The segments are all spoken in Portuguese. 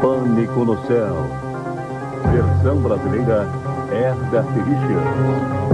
Pânico no céu. Versão brasileira Herbert Richards.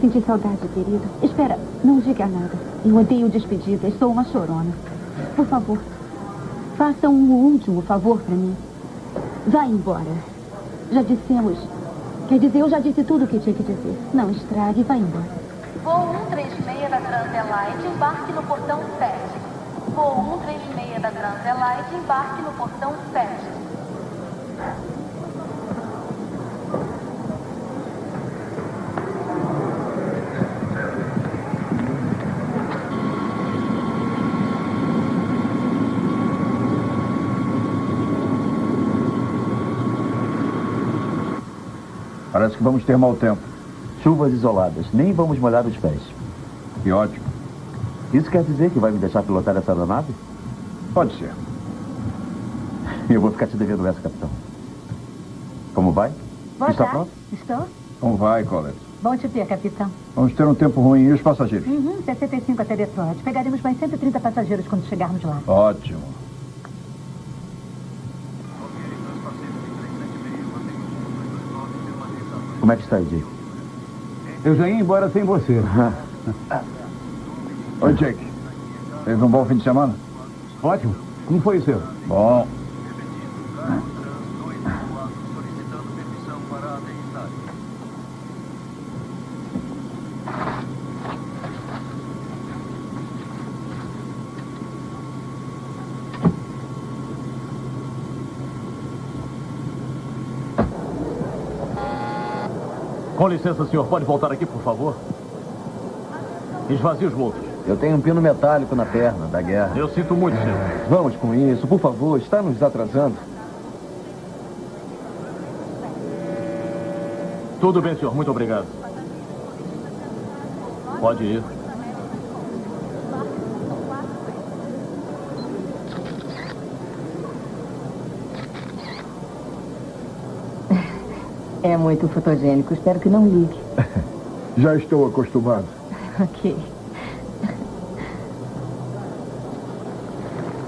Vou sentir saudade, querido. Espera, não diga nada. Eu odeio despedidas, sou uma chorona. Por favor, faça um último favor para mim. Vá embora. Já dissemos. Quer dizer, eu já disse tudo o que tinha que dizer. Não estrague, vá embora. Voo 136 da Transelite, embarque no portão 7. Voo 136 da Transelite, embarque no portão 7. Parece que vamos ter mau tempo. Chuvas isoladas. Nem vamos molhar os pés. Que ótimo. Isso quer dizer que vai me deixar pilotar essa aeronave? Pode ser. Eu vou ficar te devendo essa, capitão. Como vai? Boa Está tarde. pronto? Estou? Como vai, Colette? Bom te ver, capitão. Vamos ter um tempo ruim. E os passageiros? Uhum, 65 até Detroit. Pegaremos mais 130 passageiros quando chegarmos lá. Ótimo. Como é que está, Jake? Eu já ia embora sem você. Oi, Jake. Teve um bom fim de semana? Ótimo. Como foi o seu? Bom. Licença, senhor, pode voltar aqui, por favor? Esvazie os bolsos. Eu tenho um pino metálico na perna da guerra. Eu sinto muito, senhor. Vamos com isso, por favor, está nos atrasando. Tudo bem, senhor, muito obrigado. Pode ir. É muito fotogênico. Espero que não ligue. Já estou acostumado. Ok.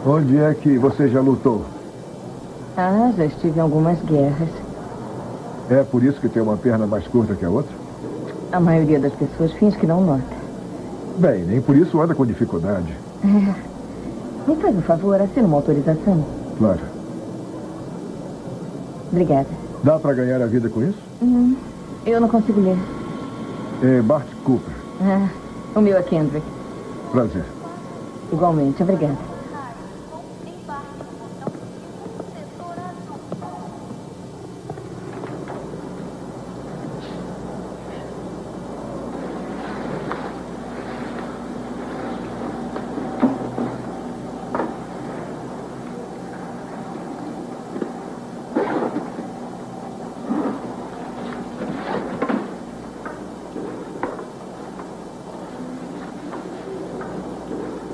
Onde é que você já lutou? Ah, já estive em algumas guerras. É por isso que tem uma perna mais curta que a outra? A maioria das pessoas finge que não nota. Bem, nem por isso anda com dificuldade. Me faz um favor, assina uma autorização. Claro. Obrigada. Dá para ganhar a vida com isso? Hum, eu não consigo ler. É Bart Cooper. Ah, o meu é Kendrick. Prazer. Igualmente, obrigada. Embarque no portão 5, setor azul.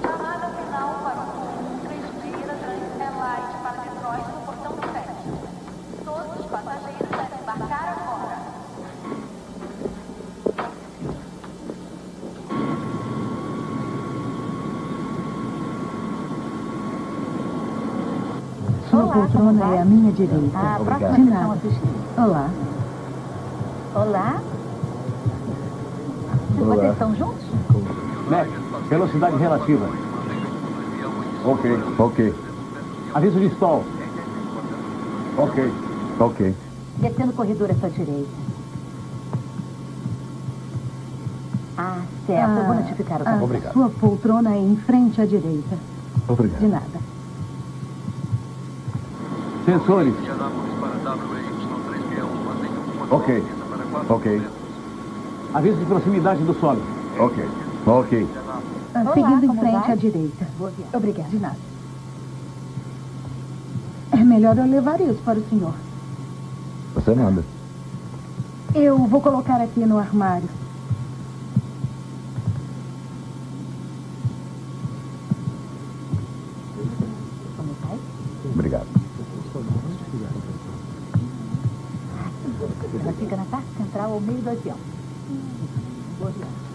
Chamada final para o voo 136 da Trans-Light para Detroit no portão 7. Todos os passageiros devem embarcar agora. Poltrona é a minha direita. Ah, Obrigado. De nada. Olá. Olá. Olá. Vocês estão juntos? Mac, velocidade relativa. Ok. Ok. Aviso de stall. Ok. Ok. Descendo o corredor à sua direita. Ah, certo. Eu vou notificar o Ah, capitão. Sua poltrona é em frente à direita. Obrigado. De nada. Sensores. Ok. Ok. Aviso de proximidade do solo. Ok. Ok. Ah, Olá, seguindo em frente vai? à direita. Obrigada. De nada. É melhor eu levar isso para o senhor. Você manda. Eu vou colocar aqui no armário. Como vai? Obrigado. Ela fica na parte central ao meio do avião. Boa viagem.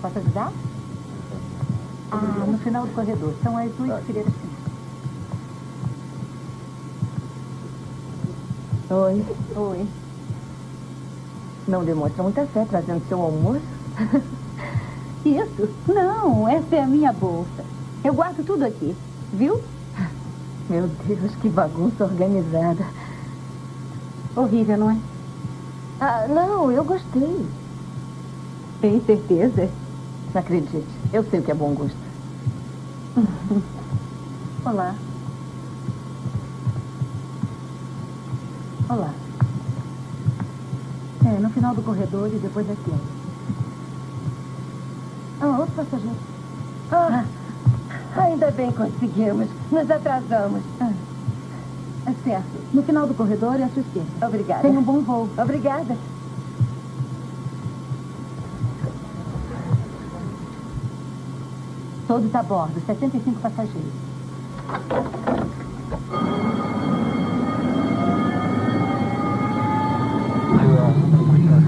Posso ajudar? Ah, no final do corredor. São as duas fileiras finais. Oi. Oi. Não demonstra muita fé trazendo seu almoço? Isso? Não, essa é a minha bolsa. Eu guardo tudo aqui, viu? Meu Deus, que bagunça organizada. Horrível, não é? Ah, não, eu gostei. Tem certeza? Acredite, eu sei o que é bom gosto. Olá. Olá. É, no final do corredor e depois aqui. Ah, outro passageiro. Ah, ainda bem conseguimos. Nos atrasamos. Ah. É certo. No final do corredor é a sua esquerda. Obrigada. Tenha um bom voo. Obrigada. Todos a bordo, 75 passageiros.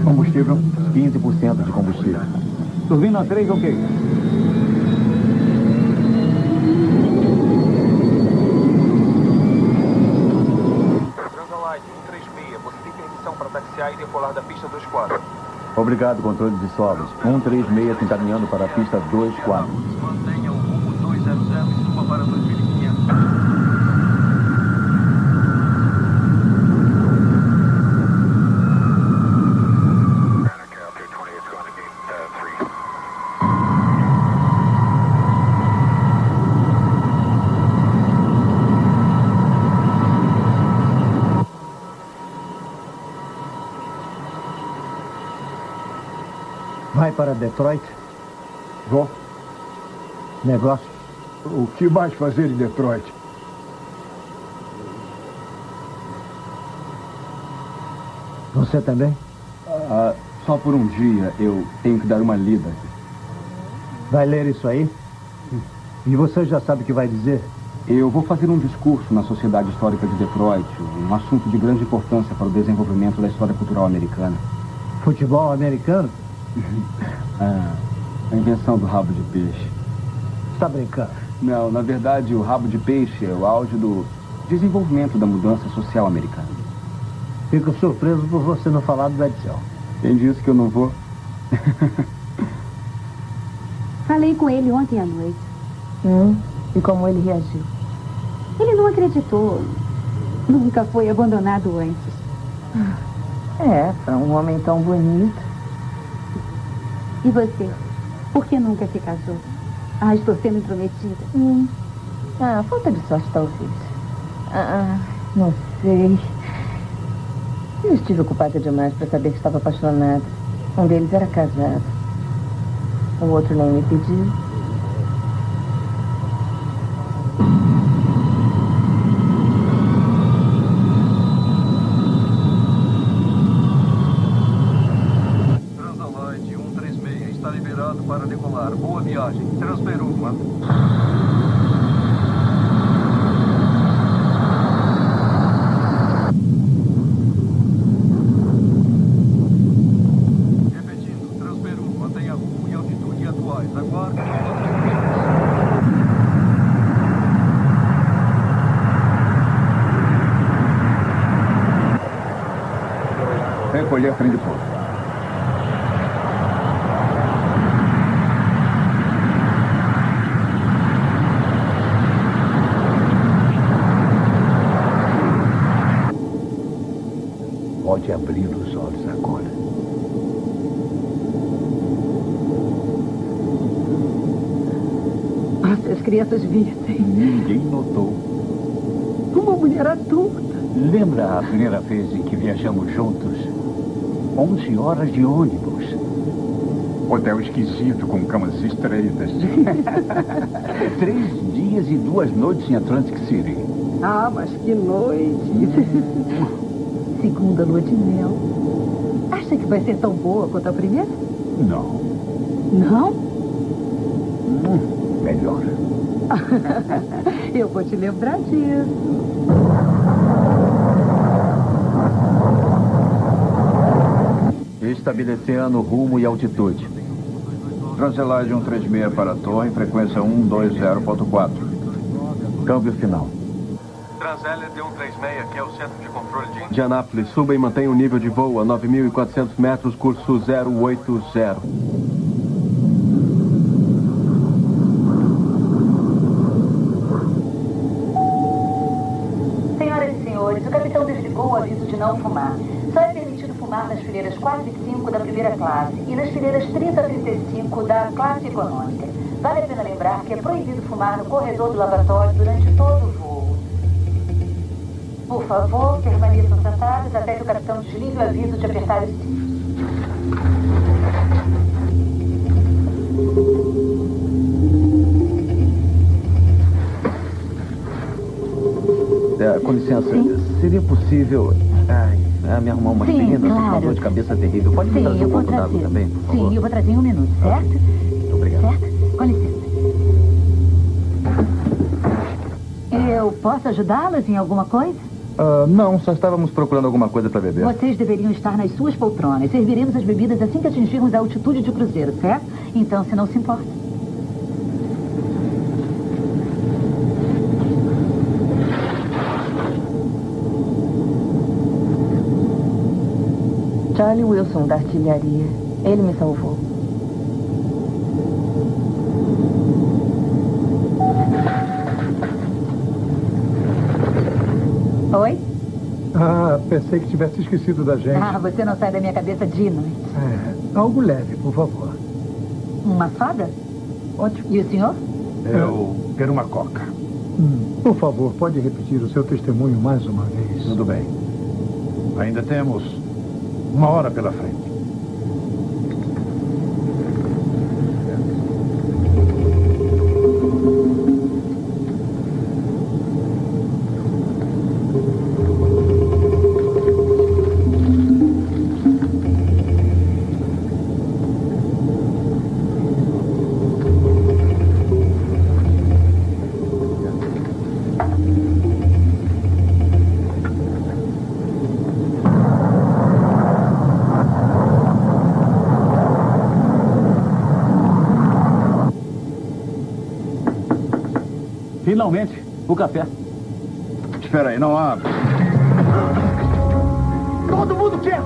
Combustível, 15% de combustível. Turbina 3, ok. Transalite 136, você tem permissão para taxiar e decolar da pista 24. Obrigado, controle de sobras. 136 se encaminhando para a pista 24. Detroit? Vou. Negócio? O que mais fazer em Detroit? Você também? Ah, só por um dia eu tenho que dar uma lida. Vai ler isso aí? E você já sabe o que vai dizer? Eu vou fazer um discurso na Sociedade Histórica de Detroit, um assunto de grande importância para o desenvolvimento da história cultural americana. Futebol americano? Ah, a invenção do rabo de peixe. Está brincando? Não, na verdade, o rabo de peixe é o auge do desenvolvimento da mudança social americana. Fico surpreso por você não falar do Edsel. Quem disse que eu não vou? Falei com ele ontem à noite. Hum, e como ele reagiu? Ele não acreditou. Nunca foi abandonado antes. É, para um homem tão bonito. E você? Por que nunca se casou? Ah, estou sendo intrometida. Hum. Ah, falta de sorte, talvez. Ah, não sei. Eu estive ocupada demais para saber que estava apaixonada. Um deles era casado. O outro nem me pediu. Transalite 136 está liberado para decolar. Boa viagem. Transfer uma. Repetindo, transfer 1, mantenha rumo e altitude atuais. Aguarde. Recolher trem de pouso. Pode abrir os olhos agora. Ninguém notou. Uma mulher adulta. Lembra a primeira vez em que viajamos juntos? 11 horas de ônibus. Hotel esquisito, com camas estreitas. Três dias e duas noites em Atlantic City. Ah, mas que noite. Segunda lua de mel. Acha que vai ser tão boa quanto a primeira? Não, Não? hum, melhor. Eu vou te lembrar disso. Estabelecendo rumo e altitude. Transelagem 136 para a torre, frequência 120.4. Câmbio final. Transalite 136, que é o centro de controle de Indianápolis, suba e mantenha o nível de voo a 9.400 metros, curso 080. Senhoras e senhores, o capitão desligou o aviso de não fumar. Só é permitido fumar nas fileiras 4 e 5 da primeira classe e nas fileiras 30 a 35 da classe econômica. Vale a pena lembrar que é proibido fumar no corredor do lavatório durante todo o voo. Por favor, permaneçam sentados até que o capitão desligue o aviso de apertar cintos. É, com licença, seria possível é, me arrumar uma Sim, aspirina, claro. tô com uma dor de cabeça terrível. Pode me trazer um pouco d'água também, por favor? Sim, eu vou trazer em um minuto, certo? Okay. Muito obrigado. Certo? Com licença. Eu posso ajudá-las em alguma coisa? Uh, não, só estávamos procurando alguma coisa para beber. Vocês deveriam estar nas suas poltronas. Serviremos as bebidas assim que atingirmos a altitude de cruzeiro, certo? Então, se não se importa. Charlie Wilson, da artilharia. Ele me salvou. Oi? Ah, pensei que tivesse esquecido da gente. Ah, você não sai da minha cabeça de noite. É, algo leve, por favor. Uma fada? Ótimo. E o senhor? Eu quero uma coca. Hum, por favor, pode repetir o seu testemunho mais uma vez. Tudo bem. Ainda temos uma hora pela frente. Finalmente, o café. Espera aí, não abre. Todo mundo quieto!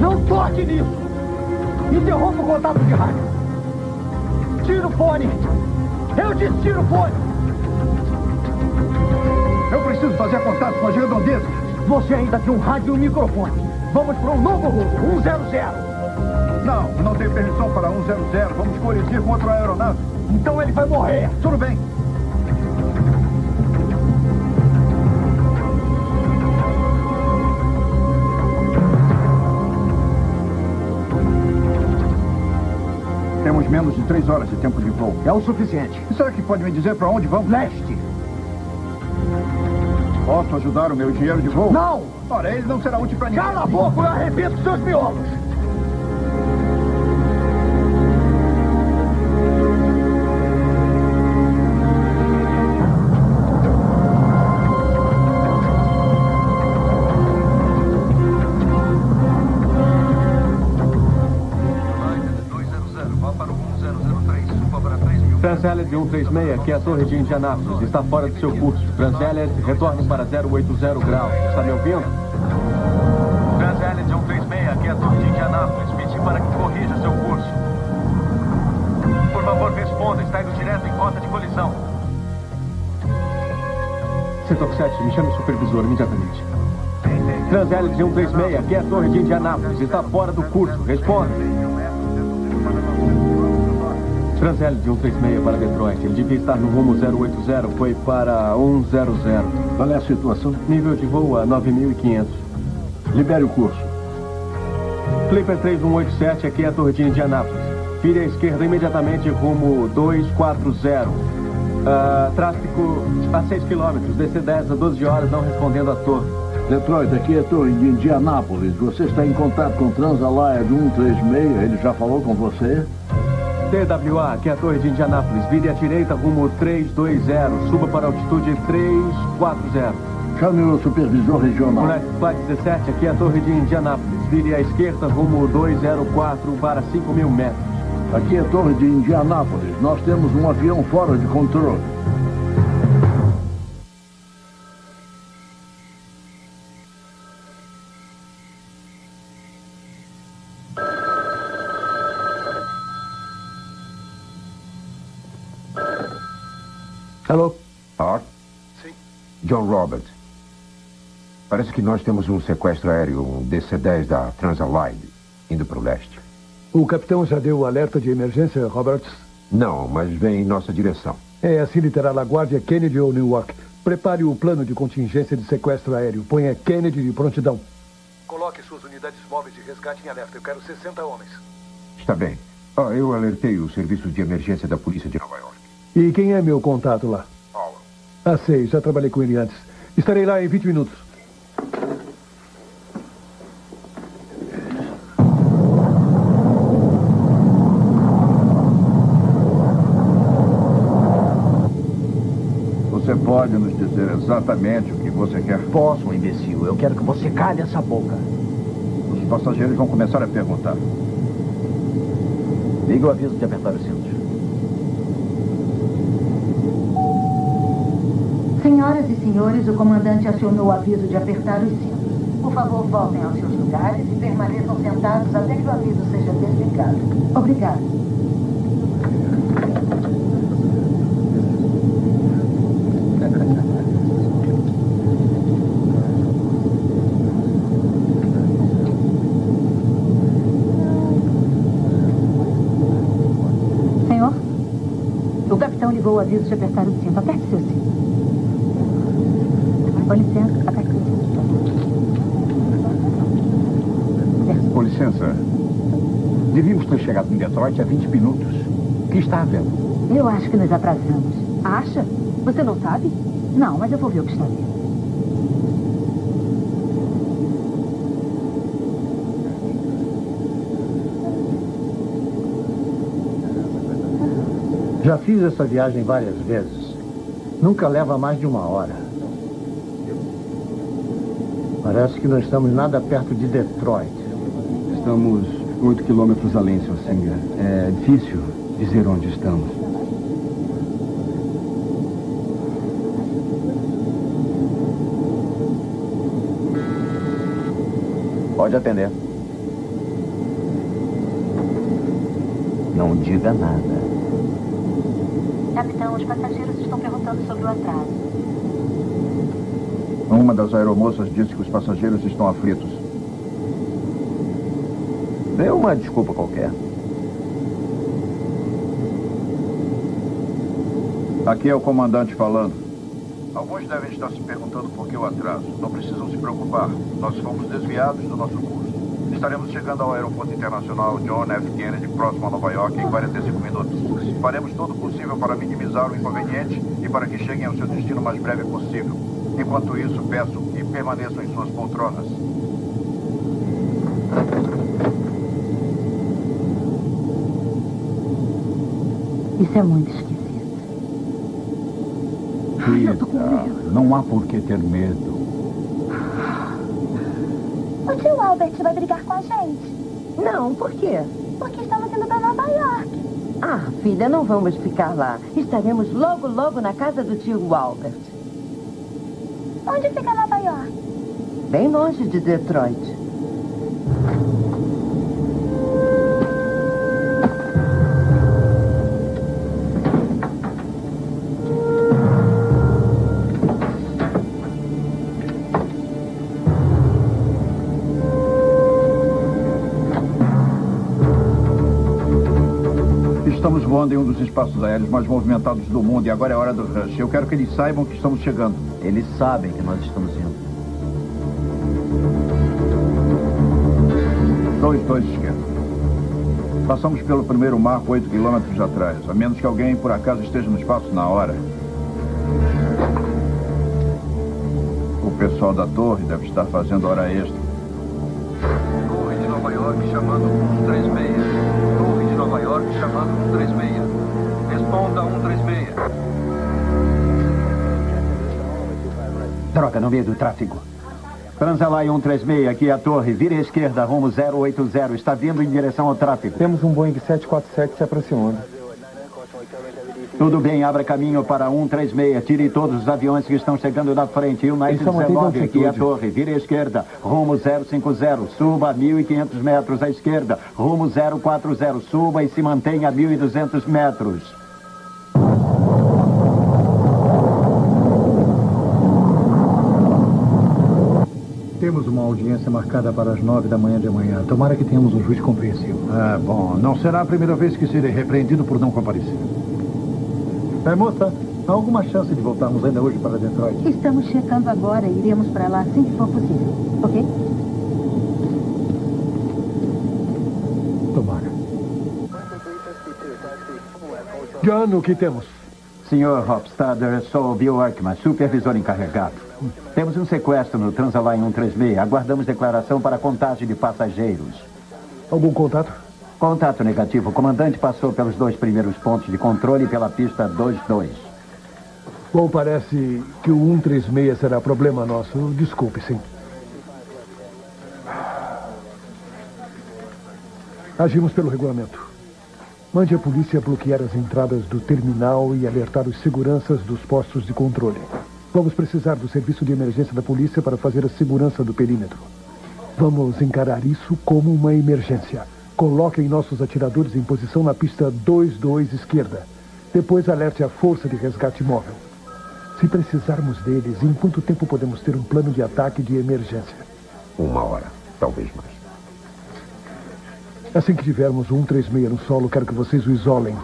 Não toque nisso! Interrompa o contato de rádio! Tira o fone! Eu disse tira o fone! Eu preciso fazer contato com as redondezas. Você ainda tem um rádio e um microfone. Vamos para um novo rumo, 100. Não, não tem permissão para 100. Vamos colidir com outra aeronave. Então ele vai morrer. Tudo bem. Temos menos de três horas de tempo de voo. É o suficiente. Será que pode me dizer para onde vamos? Leste. Posso ajudar o meu engenheiro de voo? Não! Ora, ele não será útil para ninguém. Cala a boca, eu arrebento seus miolos. Transeled 136, aqui é a torre de Indianápolis. Está fora do seu curso. Transeled, retorne para 080 graus. Está me ouvindo? Transeled 136, aqui é a torre de Indianápolis. Pedi para que corrija seu curso. Por favor, responda. Está indo direto em rota de colisão. Setor 7, me chame o supervisor imediatamente. Transeled 136, aqui é a torre de Indianápolis. Está fora do curso. Responda. Transeled 136 para Detroit. Ele devia estar no rumo 080, foi para 100. Qual é a situação? Nível de voo a 9.500. Libere o curso. Flipper 3187, aqui é a torre de Indianápolis. Vire à esquerda imediatamente, rumo 240. Uh, tráfego a 6 km, DC-10 a 12 horas, não respondendo à torre. Detroit, aqui é a torre de Indianápolis. Você está em contato com o Transallied 136. Ele já falou com você? TWA, aqui é a torre de Indianápolis. Vire à direita, rumo 320. Suba para a altitude 340. Chame o supervisor regional. Flight Flight 17, aqui é a torre de Indianápolis. Vire à esquerda, rumo 204 para 5 mil metros. Aqui é a torre de Indianápolis. Nós temos um avião fora de controle. John Robert. Parece que nós temos um sequestro aéreo, um DC-10 da Transallied, indo para o leste. O capitão já deu o alerta de emergência, Roberts? Não, mas vem em nossa direção. É, assim lhe terá LaGuardia, Kennedy ou Newark. Prepare o plano de contingência de sequestro aéreo. Ponha Kennedy de prontidão. Coloque suas unidades móveis de resgate em alerta. Eu quero 60 homens. Está bem. Ah, eu alertei o serviço de emergência da polícia de Nova York. E quem é meu contato lá? Ah, sei. Já trabalhei com ele antes. Estarei lá em 20 minutos. Você pode pode nos dizer exatamente o que você quer? Posso, imbecil. Eu quero que você cale essa boca. Os passageiros vão começar a perguntar. Liga o aviso de apertar os cintos. Senhoras e senhores, o comandante acionou o aviso de apertar os cintos. Por favor, voltem aos seus lugares e permaneçam sentados até que o aviso seja desligado. Obrigado. Senhor, o capitão ligou o aviso de apertar o cinto. Aperte seu cinto. Com licença, seu cinto. Com licença. Devíamos ter chegado em Detroit há 20 minutos. O que está havendo? Eu acho que nos atrasamos. Acha? Você não sabe? Não, mas eu vou ver o que está havendo. Já fiz essa viagem várias vezes. Nunca leva mais de uma hora. Parece que não estamos nada perto de Detroit. Estamos 8 quilômetros além, Sr. Singer. É difícil dizer onde estamos. Pode atender. Não diga nada. Capitão, os passageiros estão perguntando sobre o atraso. Uma das aeromoças disse que os passageiros estão aflitos. Dê uma desculpa qualquer. Aqui é o comandante falando. Alguns devem estar se perguntando por que o atraso. Não precisam se preocupar. Nós fomos desviados do nosso curso. Estaremos chegando ao Aeroporto Internacional John F. Kennedy, próximo a Nova York, em 45 minutos. Faremos todo o possível para minimizar o inconveniente e para que cheguem ao seu destino o mais breve possível. Enquanto isso, peço que permaneçam em suas poltronas. Isso é muito esquisito. Filha, não há por que ter medo. O tio Albert vai brigar com a gente. Não, por quê? Porque estamos indo para Nova York. Ah, filha, não vamos ficar lá. Estaremos logo, logo na casa do tio Albert. Onde fica Nova York? Bem longe de Detroit. Estamos voando em um dos espaços aéreos mais movimentados do mundo e agora é hora do rush. Eu quero que eles saibam que estamos chegando. Eles sabem que nós estamos indo. Dois, dois esquerda. Passamos pelo primeiro marco oito quilômetros atrás, a menos que alguém por acaso esteja no espaço na hora. O pessoal da torre deve estar fazendo hora extra. No meio do tráfego. Transalai 136, aqui é a torre. Vire à esquerda, rumo 080. Está vindo em direção ao tráfego. Temos um Boeing 747 se aproximando. Tudo bem, abra caminho para 136. Tire todos os aviões que estão chegando na frente. United Isso, mantém 19, aqui é a torre. Vire à esquerda, rumo 050. Suba a 1.500 metros à esquerda, rumo 040. Suba e se mantenha a 1.200 metros. Temos uma audiência marcada para as nove da manhã de amanhã. Tomara que tenhamos um juiz compreensivo. Ah, bom. Não será a primeira vez que serei repreendido por não comparecer. É, moça, há alguma chance de voltarmos ainda hoje para Detroit? Estamos checando agora e iremos para lá assim que for possível. Ok? Tomara. John, o que temos? Senhor Hofstadter, sou Bill Arkman, supervisor encarregado. Temos um sequestro no Transaline 136. Aguardamos declaração para contagem de passageiros. Algum contato? Contato negativo. O comandante passou pelos dois primeiros pontos de controle pela pista 22. Bom, parece que o 136 será problema nosso. Desculpe, sim. Agimos pelo regulamento. Mande a polícia bloquear as entradas do terminal e alertar os seguranças dos postos de controle. Vamos precisar do serviço de emergência da polícia para fazer a segurança do perímetro. Vamos encarar isso como uma emergência. Coloquem nossos atiradores em posição na pista 22 esquerda. Depois alerte a força de resgate móvel. Se precisarmos deles, em quanto tempo podemos ter um plano de ataque de emergência? Uma hora, talvez mais. Assim que tivermos o 136 no solo, quero que vocês o isolem.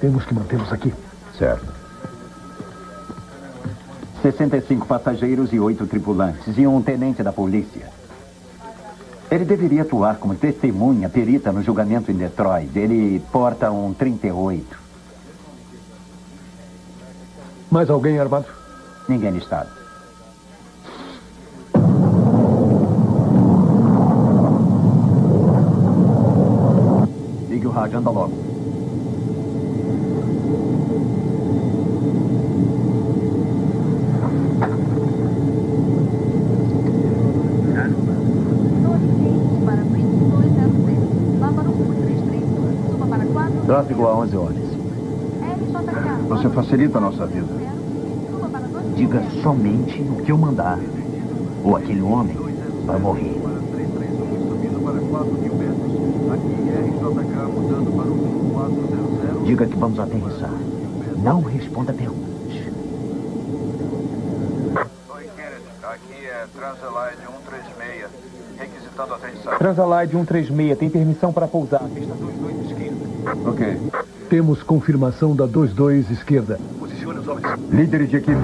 Temos que mantê-los aqui. Certo. 65 passageiros e 8 tripulantes e um tenente da polícia. Ele deveria atuar como testemunha perita no julgamento em Detroit. Ele porta um 38. Mais alguém armado? Ninguém no estado. Ligue o rádio, anda logo. Tráfego a 11 horas. Você facilita a nossa vida. Diga somente o que eu mandar. Ou aquele homem vai morrer. Diga que vamos aterrissar. Não responda perguntas. Oi, Kennedy. Aqui é Transalide 136. Requisitando aterrissagem. Transalide 136 tem permissão para pousar. Pista 22 esquerda. Ok. Temos confirmação da 22 esquerda. Posicione os homens. Líderes de equipe.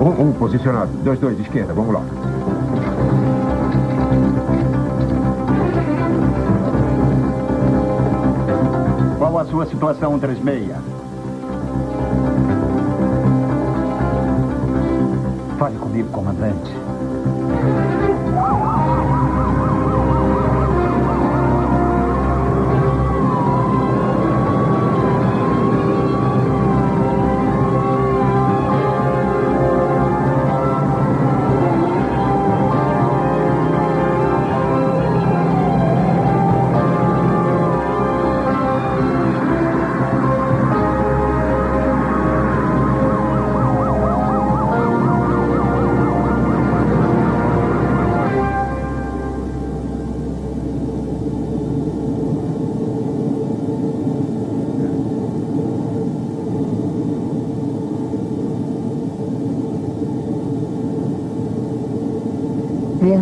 Um, um posicionado. Dois, dois, esquerda. Vamos lá. Qual a sua situação, 136? Fale comigo, comandante.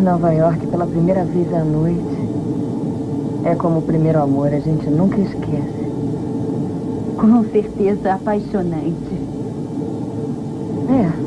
Nova York pela primeira vez à noite é como o primeiro amor, a gente nunca esquece. Com certeza apaixonante. É.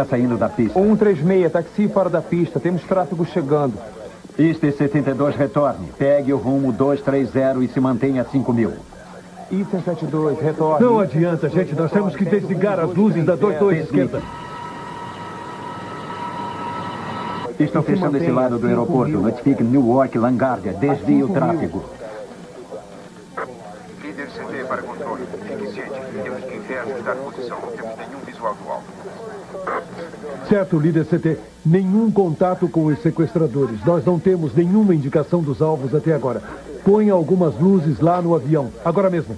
está saindo da pista. 136, táxi fora da pista. Temos tráfego chegando. Ister 72, retorne. Pegue o rumo 230 e se mantenha a 5 mil. Eastern 72, retorne. Não adianta, gente. Nós temos que desligar as luzes da 22 esquerda. Estou fechando esse lado do aeroporto. Notifique Newark Langardia. Desvie o tráfego. Líder CT para controle. Fique ciente. Temos que reajustar a posição. Não temos nenhum visual do alvo. Certo, líder CT. Nenhum contato com os sequestradores. Nós não temos nenhuma indicação dos alvos até agora. Põe algumas luzes lá no avião. Agora mesmo.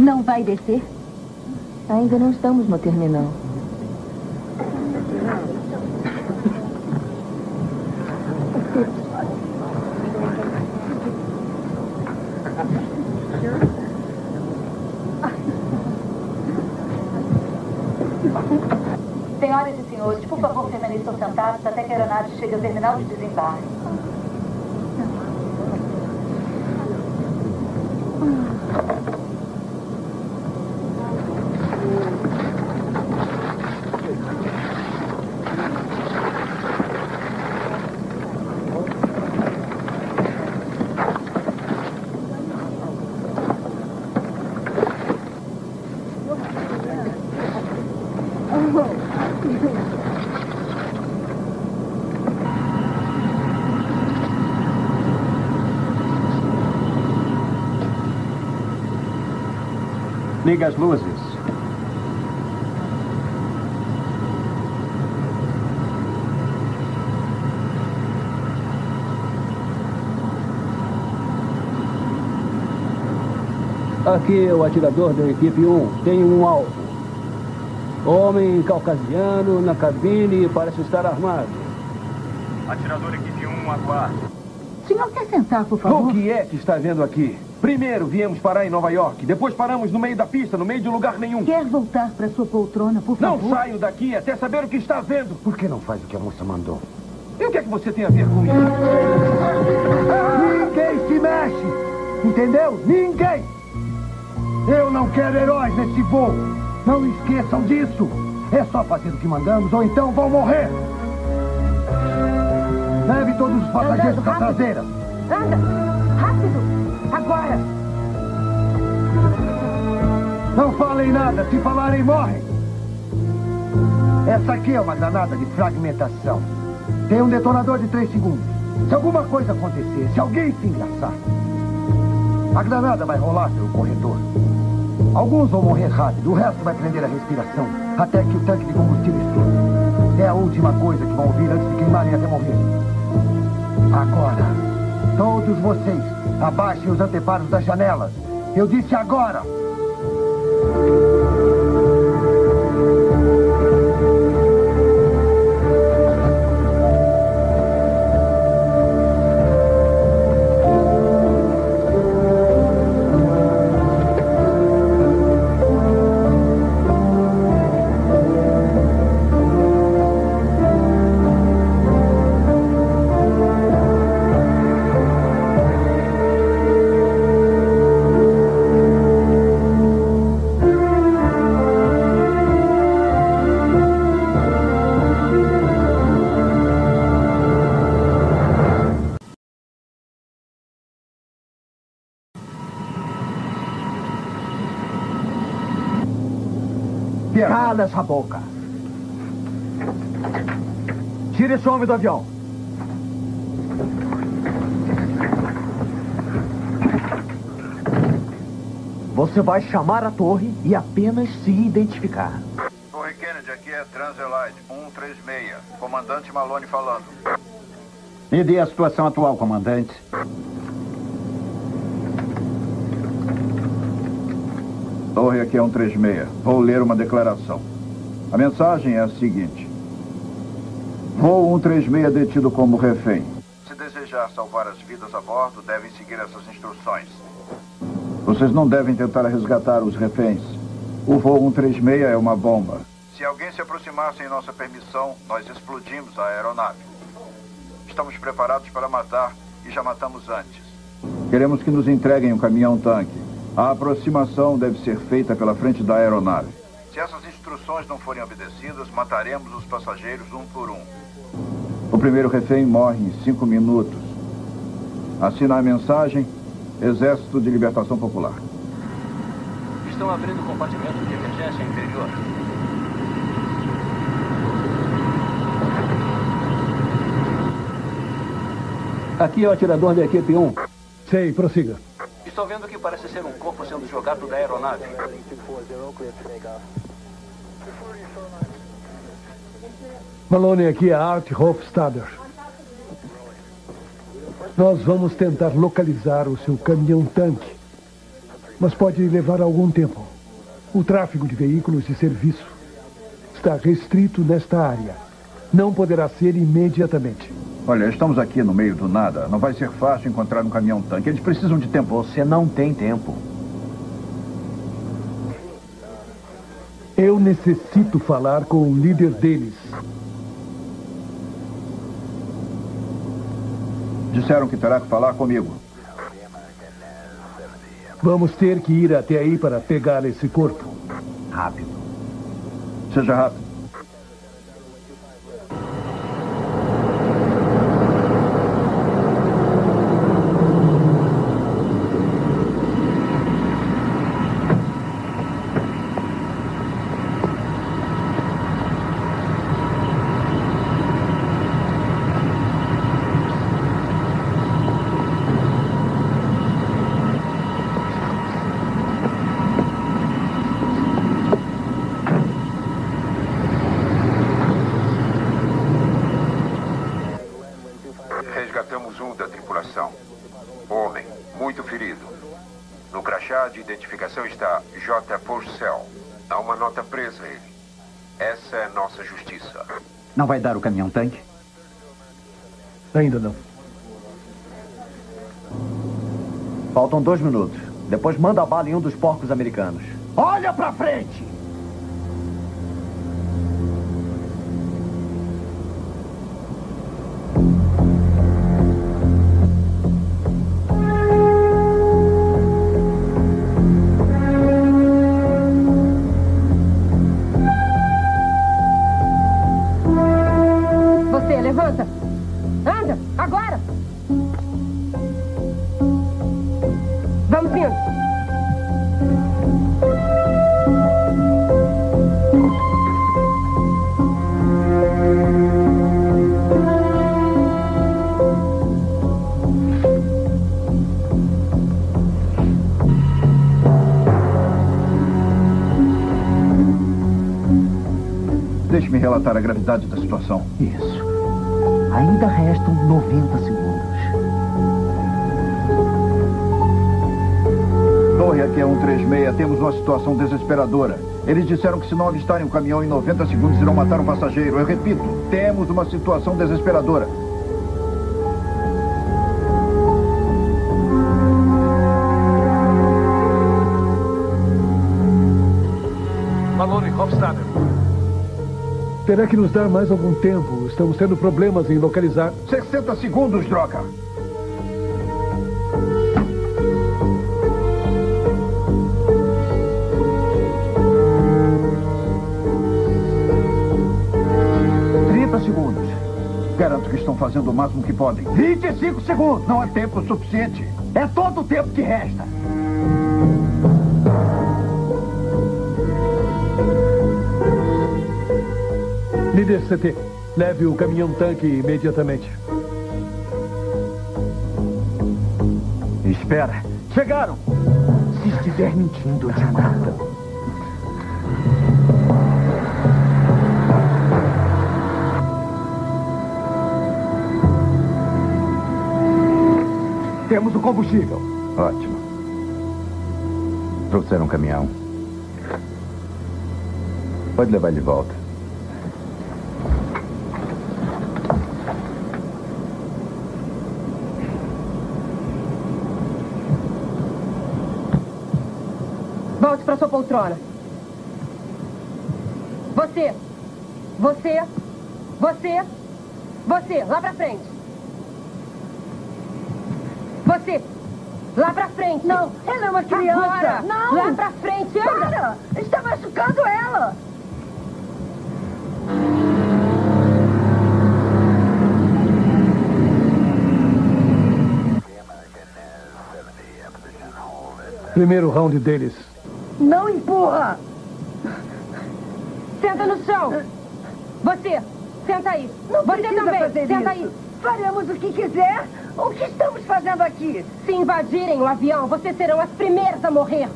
Não vai descer? Ainda não estamos no terminal. Senhoras e senhores, por favor, permaneçam sentados até que a aeronave chegue ao terminal de desembarque. Liga as luzes. Aqui é o atirador da equipe 1. Tem um alvo. Homem caucasiano na cabine e parece estar armado. Atirador equipe 1, aguarde. Senhor, quer sentar, por favor? O que é que está vendo aqui? Primeiro viemos parar em Nova York, depois paramos no meio da pista, no meio de lugar nenhum. Quer voltar para sua poltrona, por Não favor? saio daqui até saber o que está vendo. Por que não faz o que a moça mandou? E o que é que você tem a ver com isso? Ninguém se mexe! Entendeu? Ninguém! Eu não quero heróis nesse voo! Não esqueçam disso! É só fazer o que mandamos ou então vão morrer! Leve todos os passageiros para a traseira! Anda! Não falem nada! Se falarem, morrem! Essa aqui é uma granada de fragmentação. Tem um detonador de 3 segundos. Se alguma coisa acontecer, se alguém se engraçar, a granada vai rolar pelo corredor. Alguns vão morrer rápido, o resto vai prender a respiração até que o tanque de combustível estoure. É a última coisa que vão ouvir antes de queimarem até morrer. Agora, todos vocês, abaixem os anteparos das janelas. Eu disse agora! Thank you. Cala essa boca. Tire esse homem do avião. Você vai chamar a torre e apenas se identificar. Torre Kennedy, aqui é Transelite 136. Comandante Malone falando. Me dê a situação atual, comandante. Torre aqui é 136. Vou ler uma declaração. A mensagem é a seguinte. Voo 136 detido como refém. Se desejar salvar as vidas a bordo, devem seguir essas instruções. Vocês não devem tentar resgatar os reféns. O voo 136 é uma bomba. Se alguém se aproximar sem nossa permissão, nós explodimos a aeronave. Estamos preparados para matar e já matamos antes. Queremos que nos entreguem um caminhão-tanque. A aproximação deve ser feita pela frente da aeronave. Se essas instruções não forem obedecidas, mataremos os passageiros um por um. O primeiro refém morre em cinco minutos. Assina a mensagem, Exército de Libertação Popular. Estão abrindo o compartimento de emergência interior. Aqui é o atirador da equipe 1. Sei, prossiga. Estou vendo que parece ser um corpo sendo jogado da aeronave. Malone, aqui é Art Hofstadter. Nós vamos tentar localizar o seu caminhão-tanque. Mas pode levar algum tempo. O tráfego de veículos de serviço está restrito nesta área. Não poderá ser imediatamente. Olha, estamos aqui no meio do nada. Não vai ser fácil encontrar um caminhão-tanque. Eles precisam de tempo. Você não tem tempo. Eu necessito falar com o líder deles. Disseram que terá que falar comigo. Vamos ter que ir até aí para pegar esse corpo. Rápido. Seja rápido. Ainda não. Faltam dois minutos. Depois manda a bala em um dos porcos americanos. Olha pra frente! Relatar a gravidade da situação. Isso. Ainda restam 90 segundos. Torre, aqui é 136. Temos uma situação desesperadora. Eles disseram que se não avistarem o caminhão em 90 segundos, irão matar um passageiro. Eu repito, temos uma situação desesperadora. Terá que nos dar mais algum tempo. Estamos tendo problemas em localizar. 60 segundos, droga! Garanto que estão fazendo o máximo que podem. 25 segundos. Não é tempo suficiente. É todo o tempo que resta. Líder CT, leve o caminhão-tanque imediatamente. Espera. Chegaram. Se estiver mentindo, eu te mato. Temos o combustível. Ótimo. Trouxeram um caminhão. Pode levar de volta. Volte para sua poltrona. Você. Você. Você. Você. Lá pra frente. Você. Lá pra frente. Não, ela é uma criança. Agora. Não. Lá pra frente. Anda. Para! Está machucando ela. Primeiro round deles. Não empurra. Senta no chão. Você. Senta aí. Não Você também. fazer Senta isso. aí. Faremos o que quiser. O que estamos fazendo aqui? Se invadirem o avião, vocês serão as primeiras a morrer.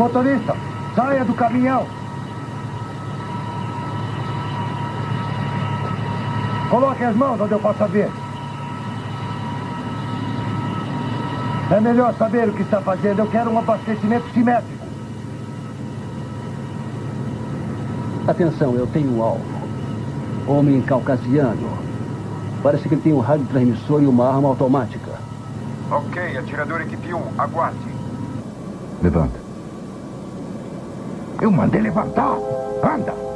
Motorista, saia do caminhão. Coloque as mãos onde eu possa ver. É melhor saber o que está fazendo. Eu quero um abastecimento simétrico. Atenção, eu tenho um alvo. Homem caucasiano. Parece que ele tem um rádio transmissor e uma arma automática. Ok, atirador equipe 1, aguarde. Levanta. Eu mandei levantar. Anda.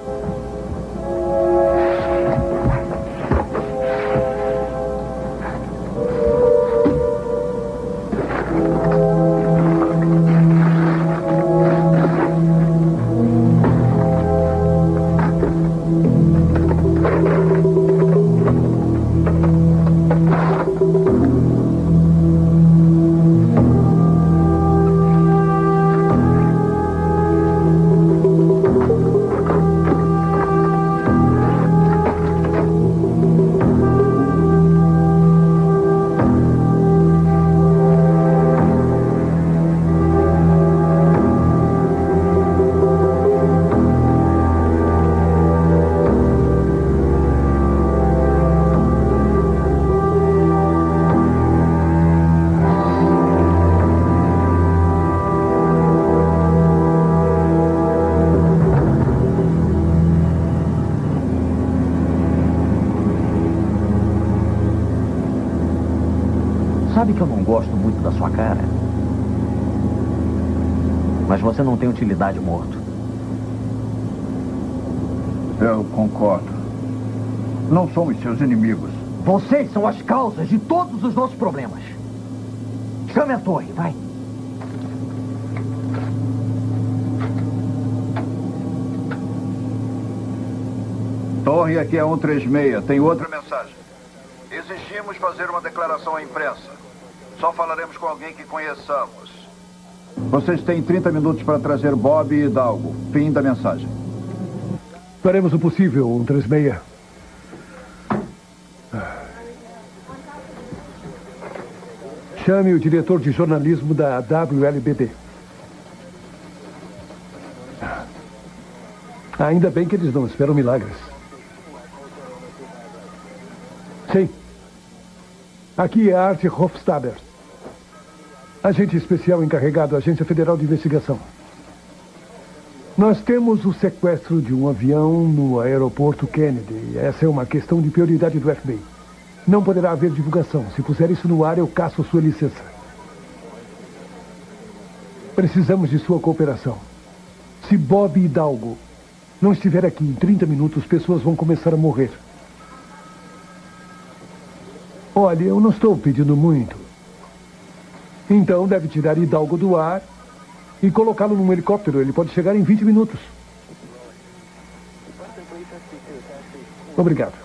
Que eu não gosto muito da sua cara? Mas você não tem utilidade morto. Eu concordo. Não somos seus inimigos. Vocês são as causas de todos os nossos problemas. Chame a torre, vai. Torre aqui é 136. Tem outra mensagem. Exigimos fazer uma declaração à imprensa. Só falaremos com alguém que conheçamos. Vocês têm 30 minutos para trazer Bob e Hidalgo. Fim da mensagem. Faremos o possível, 136. Chame o diretor de jornalismo da WLBD. Ainda bem que eles não esperam milagres. Sim. Aqui é Art Hofstadter. Agente especial encarregado, Agência Federal de Investigação. Nós temos o sequestro de um avião no aeroporto Kennedy. Essa é uma questão de prioridade do FBI. Não poderá haver divulgação. Se puser isso no ar, eu caço sua licença. Precisamos de sua cooperação. Se Bob Hidalgo não estiver aqui em 30 minutos, pessoas vão começar a morrer. Olha, eu não estou pedindo muito. Então deve tirar Hidalgo do ar e colocá-lo num helicóptero. Ele pode chegar em 20 minutos. Obrigado.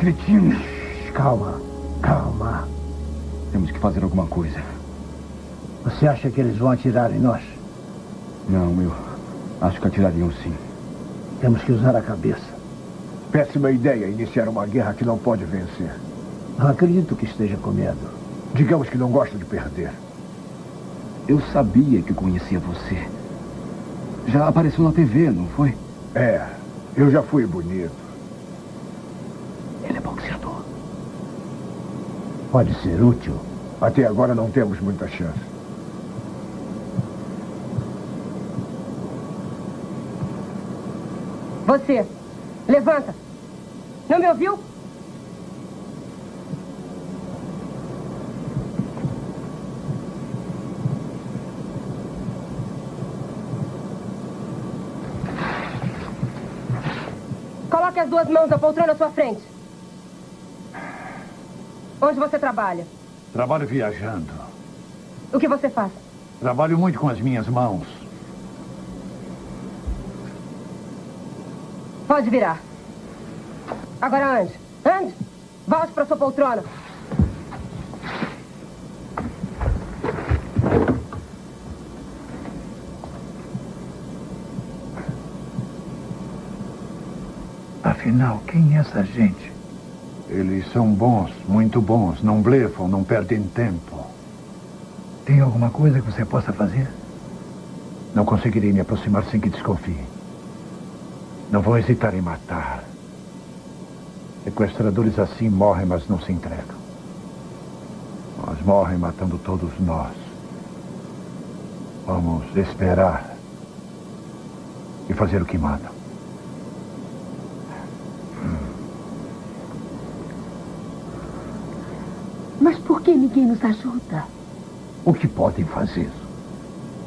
Cretinos. Calma, calma. Temos que fazer alguma coisa. Você acha que eles vão atirar em nós? Não, eu acho que atirariam sim. Temos que usar a cabeça. Péssima ideia iniciar uma guerra que não pode vencer. Não acredito que esteja com medo. Digamos que não gosta de perder. Eu sabia que conhecia você. Já apareceu na TV, não foi? É, eu já fui bonito. Ele é boxeador. Pode ser útil. Até agora não temos muita chance. Você, levanta. Não me ouviu? Coloque as duas mãos na poltrona à sua frente. Onde você trabalha? Trabalho viajando. O que você faz? Trabalho muito com as minhas mãos. Pode virar. Agora ande. Ande. Volte para sua poltrona. Afinal, quem é essa gente? Eles são bons, muito bons. Não blefam, não perdem tempo. Tem alguma coisa que você possa fazer? Não conseguirei me aproximar sem que desconfie. Não vou hesitar em matar. Sequestradores assim morrem, mas não se entregam. Mas morrem matando todos nós. Vamos esperar e fazer o que mandam. Mas por que ninguém nos ajuda? O que podem fazer?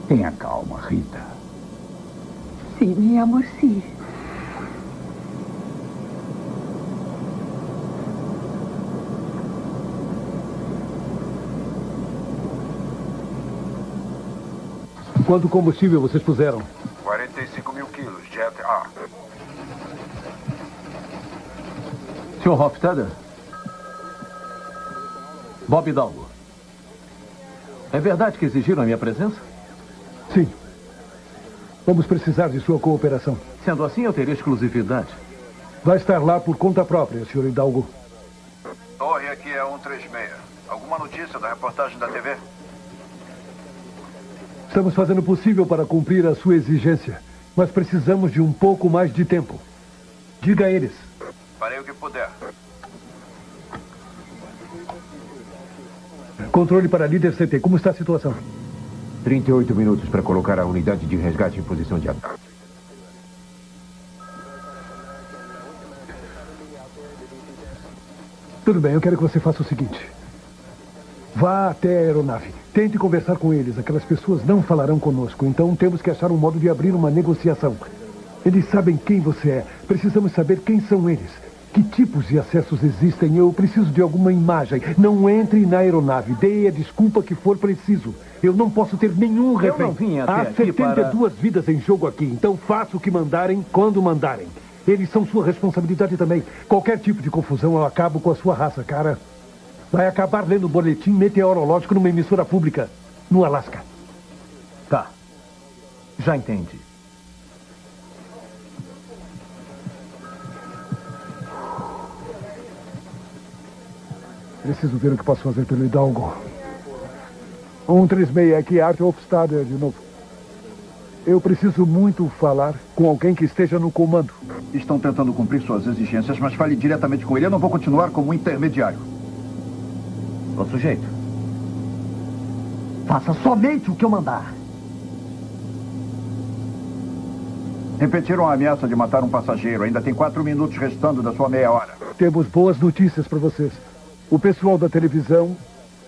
Tenha calma, Rita. Sim, meu amor, sim. Quanto combustível vocês puseram? 45 mil quilos, Jet A. Sr. Hofstadter? Bob Dalgo. É verdade que exigiram a minha presença? Sim. Vamos precisar de sua cooperação. Sendo assim, eu teria exclusividade. Vai estar lá por conta própria, Sr. Hidalgo. Torre, aqui é 136. Alguma notícia da reportagem da TV? Estamos fazendo o possível para cumprir a sua exigência, mas precisamos de um pouco mais de tempo. Diga a eles. Farei o que puder. Controle para líder CT. Como está a situação? 38 minutos para colocar a unidade de resgate em posição de ataque. Tudo bem, eu quero que você faça o seguinte. Vá até a aeronave. Tente conversar com eles. Aquelas pessoas não falarão conosco. Então temos que achar um modo de abrir uma negociação. Eles sabem quem você é. Precisamos saber quem são eles. Que tipos de acessos existem? Eu preciso de alguma imagem. Não entre na aeronave. Dê a desculpa que for preciso. Eu não posso ter nenhum refém. Eu não vim até Há aqui 72 vidas em jogo aqui. Então faça o que mandarem quando mandarem. Eles são sua responsabilidade também. Qualquer tipo de confusão eu acabo com a sua raça, cara. Vai acabar lendo o boletim meteorológico numa emissora pública no Alasca. Tá. Já entendi. Preciso ver o que posso fazer pelo Hidalgo. 136, aqui Art Hofstadter de novo. Eu preciso muito falar com alguém que esteja no comando. Estão tentando cumprir suas exigências, mas fale diretamente com ele. Eu não vou continuar como intermediário. Ô sujeito. Faça somente o que eu mandar. Repetiram a ameaça de matar um passageiro. Ainda tem quatro minutos restando da sua meia hora. Temos boas notícias para vocês. O pessoal da televisão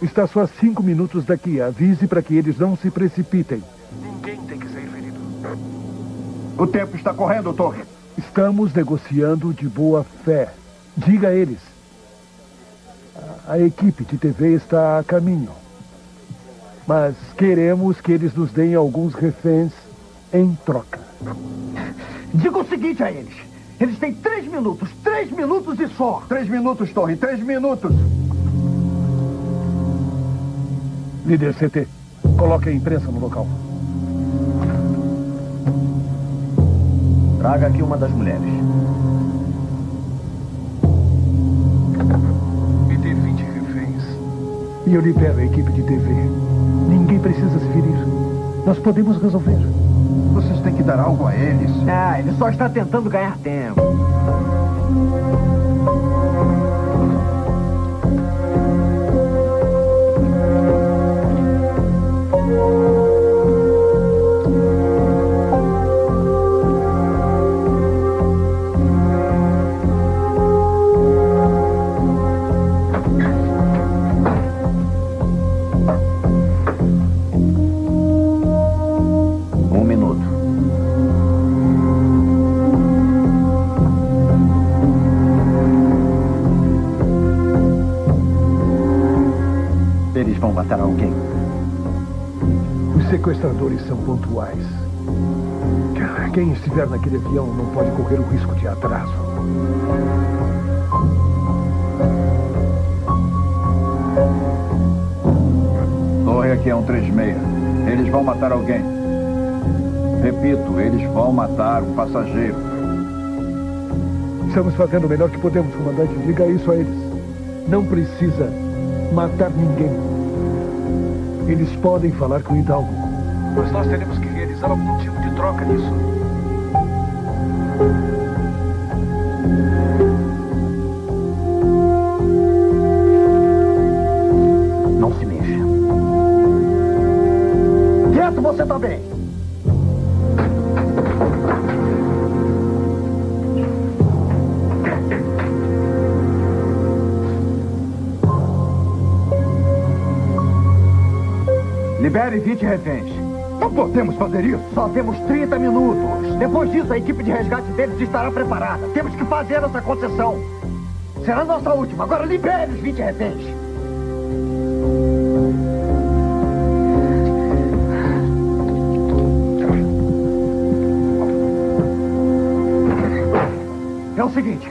está só a cinco minutos daqui. Avise para que eles não se precipitem. Ninguém tem que sair ferido. O tempo está correndo, Torre. Estamos negociando de boa fé. Diga a eles. A- A equipe de TV está a caminho. Mas queremos que eles nos deem alguns reféns em troca. Diga o seguinte a eles. Eles têm três minutos. Três minutos e só. Três minutos, Torre. Três minutos. Líder CT, coloque a imprensa no local. Traga aqui uma das mulheres. Me dê 20 reféns. E eu libero a equipe de TV. Ninguém precisa se ferir. Nós podemos resolver. Que dar algo a eles. Ah, ele só está tentando ganhar tempo. Matar alguém. Os sequestradores são pontuais. Quem estiver naquele avião não pode correr o risco de atraso. Torre aqui é um 36. Eles vão matar alguém. Repito, eles vão matar um passageiro. Estamos fazendo o melhor que podemos, comandante. Diga isso a eles. Não precisa matar ninguém. Eles podem falar com Hidalgo. Mas nós teremos que realizar algum tipo de troca nisso. Libere 20 reféns. Não podemos fazer isso. Só temos 30 minutos. Depois disso, a equipe de resgate deles estará preparada. Temos que fazer essa concessão. Será nossa última. Agora libere os 20 reféns. É o seguinte.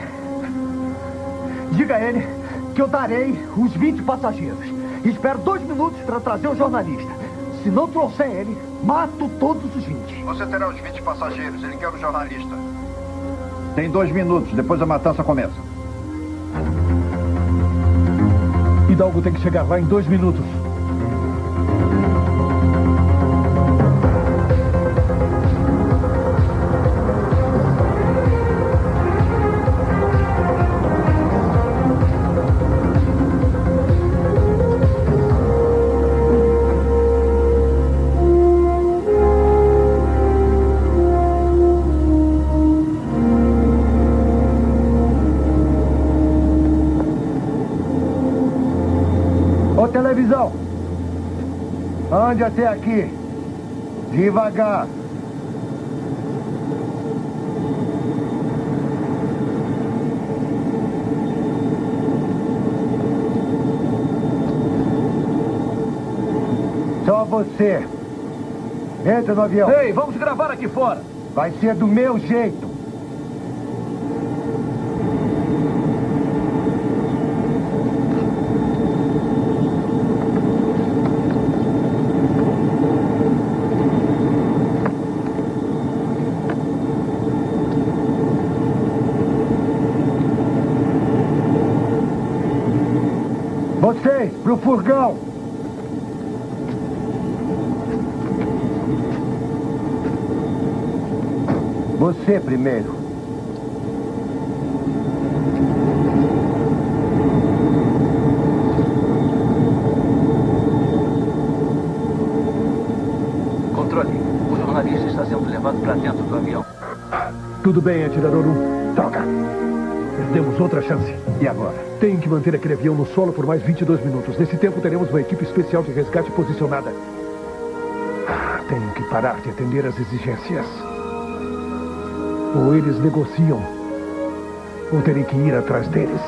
Diga a ele que eu darei os 20 passageiros. Espero dois minutos para trazer o jornalista. Se não trouxer ele, mato todos os 20. Você terá os 20 passageiros. Ele quer o jornalista. Tem dois minutos. Depois a matança começa. Hidalgo tem que chegar lá em dois minutos. Ande até aqui. Devagar. Só você. Entra no avião. Ei, vamos gravar aqui fora. Vai ser do meu jeito. Vocês, pro furgão. Você primeiro. Controle. O jornalista está sendo levado para dentro do avião. Tudo bem, atirador 1. Droga. Perdemos outra chance. E agora? Tenho que manter aquele avião no solo por mais 22 minutos. Nesse tempo, teremos uma equipe especial de resgate posicionada. Tenho que parar de atender às exigências. Ou eles negociam, ou terei que ir atrás deles.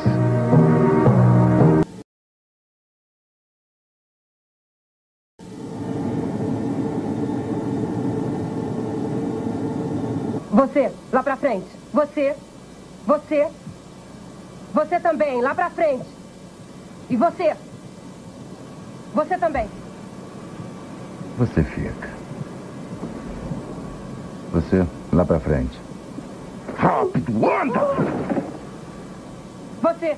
Você, lá pra frente. Você. Você. Você também, lá pra frente. E você. Você também. Você fica. Você, lá pra frente. Rápido, anda! Você.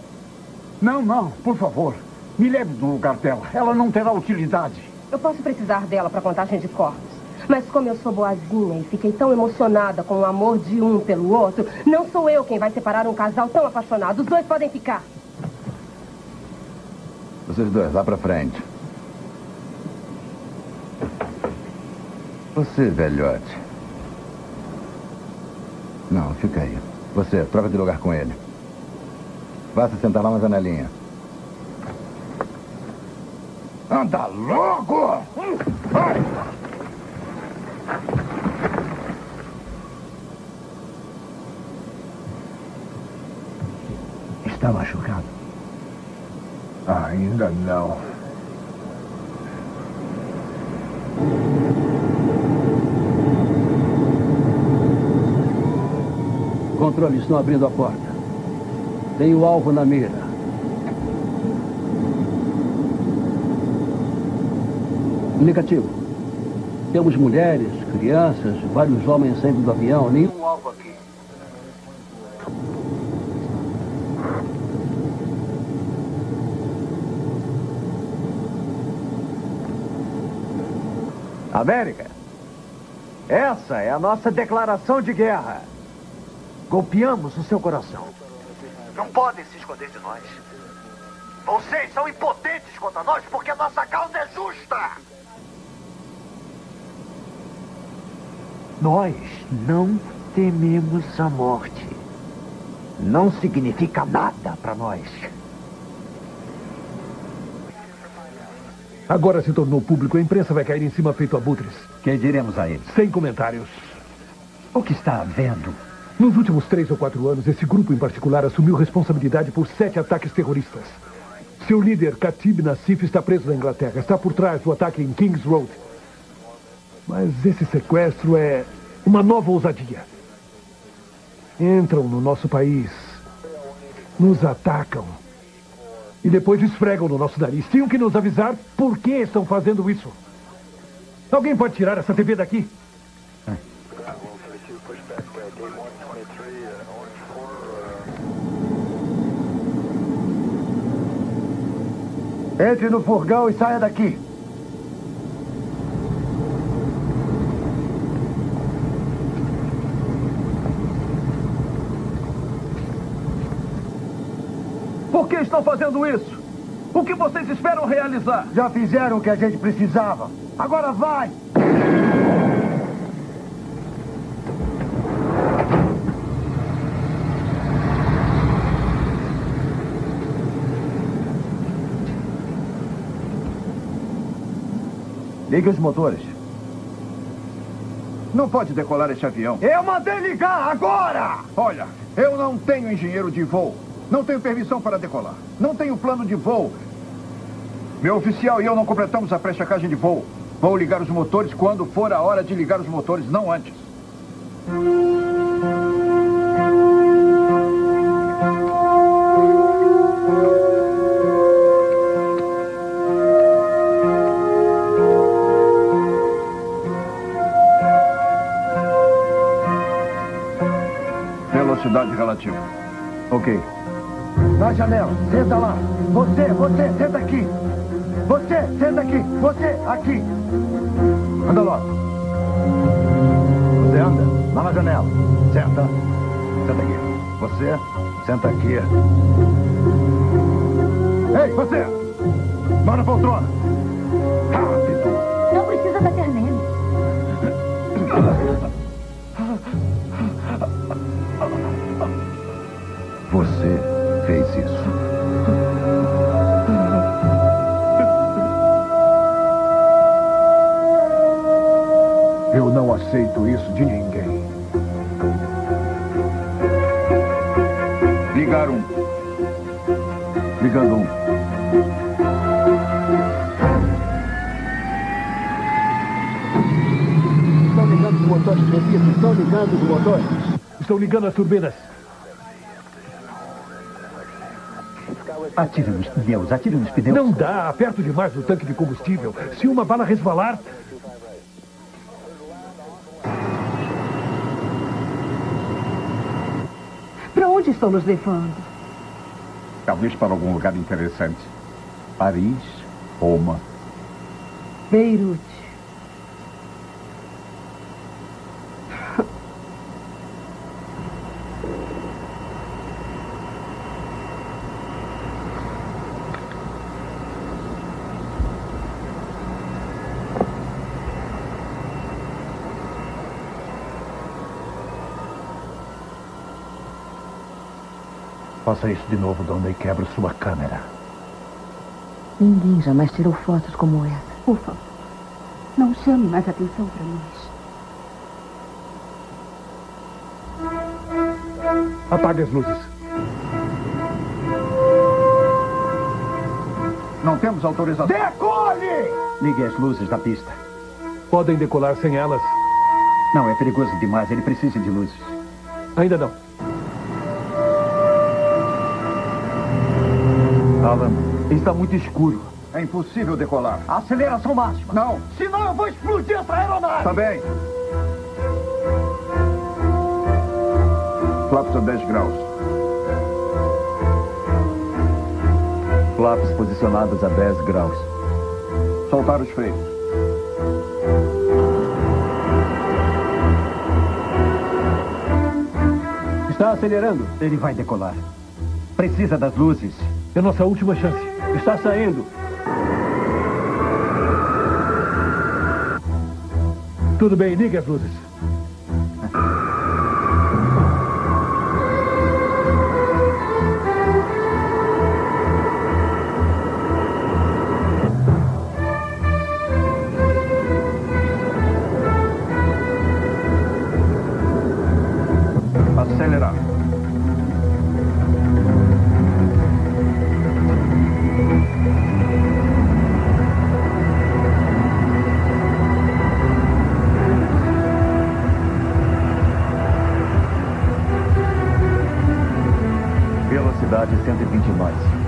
Não, não, por favor. Me leve no lugar dela. Ela não terá utilidade. Eu posso precisar dela pra contagem de corpos. Mas como eu sou boazinha e fiquei tão emocionada com o amor de um pelo outro, não sou eu quem vai separar um casal tão apaixonado. Os dois podem ficar. Vocês dois, lá pra frente. Você, velhote. Não, fica aí. Você, troca de lugar com ele. Vá se sentar lá na janelinha. Anda logo! Vai! está machucado? Ainda não. Controle, estão abrindo a porta. Tem o alvo na mira. Negativo. Temos mulheres, crianças, vários homens saindo do avião, nenhum alvo aqui. América, essa é a nossa declaração de guerra. Golpeamos o seu coração. Não podem se esconder de nós. Vocês são impotentes contra nós porque a nossa causa é justa. Nós não tememos a morte. Não significa nada para nós. Agora se tornou público, a imprensa vai cair em cima feito abutres. Que diremos a eles? Sem comentários. O que está havendo? Nos últimos três ou quatro anos, esse grupo em particular assumiu responsabilidade por sete ataques terroristas. Seu líder, Khatib Nassif, está preso na Inglaterra. Está por trás do ataque em Kings Road. Mas esse sequestro é uma nova ousadia. Entram no nosso país, nos atacam e depois esfregam no nosso nariz. Tinham que nos avisar por que estão fazendo isso. Alguém pode tirar essa TV daqui? Entre no furgão e saia daqui. Que estão fazendo isso? O que vocês esperam realizar? Já fizeram o que a gente precisava. Agora vai! Ligue os motores. Não pode decolar esse avião. Eu mandei ligar agora! Olha, eu não tenho engenheiro de voo. Não tenho permissão para decolar. Não tenho plano de voo. Meu oficial e eu não completamos a pré-checagem de voo. Vou ligar os motores quando for a hora de ligar os motores, não antes. Você, você, senta aqui. Você, senta aqui. Você, aqui. Anda logo. Você anda lá na janela. Senta. Senta aqui. Você, senta aqui. Ei, você! Vá na poltrona. Estão ligando as turbinas. Atire nos pneus, atire nos pneus. Não dá, aperto demais no tanque de combustível. Se uma bala resvalar. Para onde estão nos levando? Talvez para algum lugar interessante. Paris, Roma. Beirute. Faça isso de novo, dona, e quebra sua câmera. Ninguém jamais tirou fotos como essa. Por favor, não chame mais atenção para nós. Apague as luzes. Não temos autorização. Decole! Ligue as luzes da pista. Podem decolar sem elas? Não, é perigoso demais. Ele precisa de luzes. Ainda não. Alan, está muito escuro. É impossível decolar. Aceleração máxima. Não. Senão eu vou explodir essa aeronave. Tá bem. Flaps a 10 graus. Flaps posicionados a 10 graus. Soltar os freios. Está acelerando. Ele vai decolar. Precisa das luzes. É nossa última chance. Está saindo. Tudo bem, ligue as luzes. 120 knots.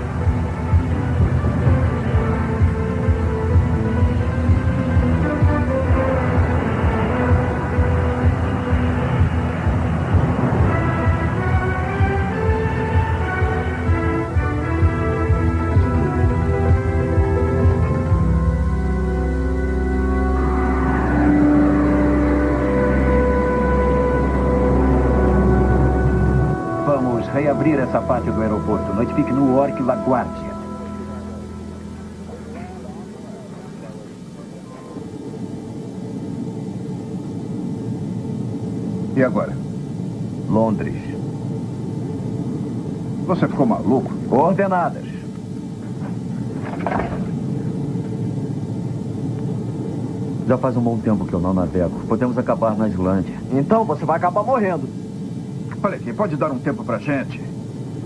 Vamos reabrir essa parte Você ficou maluco? Coordenadas. Já faz um bom tempo que eu não navego. Podemos acabar na Islândia. Então você vai acabar morrendo. Olha aqui, pode dar um tempo pra gente?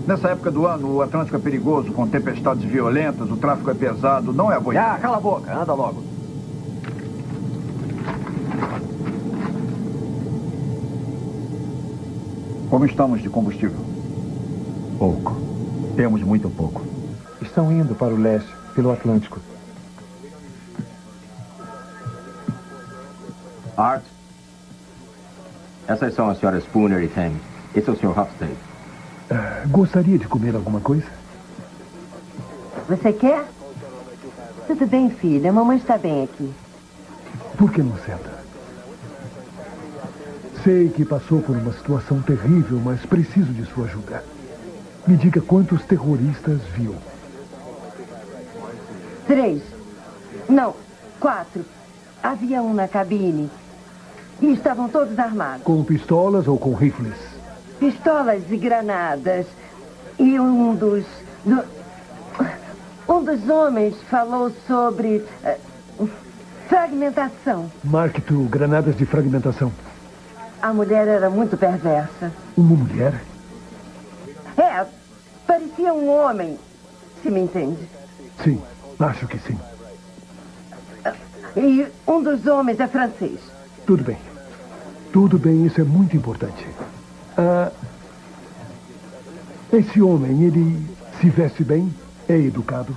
Nessa época do ano, o Atlântico é perigoso, com tempestades violentas, o tráfego é pesado, não é boa ideia. Ah, cala a boca, anda logo. Como estamos de combustível? Pouco. Temos muito pouco. Estão indo para o leste, pelo Atlântico. Art. Essas são as senhoras Spooner e Tang. Esse é o Sr. Hofstede. Ah, gostaria de comer alguma coisa? Você quer? Tudo bem, filha. A mamãe está bem aqui. Por que não senta? Sei que passou por uma situação terrível, mas preciso de sua ajuda. Me diga quantos terroristas viu. Três. Não, quatro. Havia um na cabine. E estavam todos armados. Com pistolas ou com rifles? Pistolas e granadas. E um dos... do- um dos homens falou sobre... eh, fragmentação. Mark II, granadas de fragmentação. A mulher era muito perversa. Uma mulher? É, parecia um homem, se me entende. Sim, acho que sim. E um dos homens é francês. Tudo bem. Tudo bem, isso é muito importante. Ah, esse homem, ele se veste bem? É educado?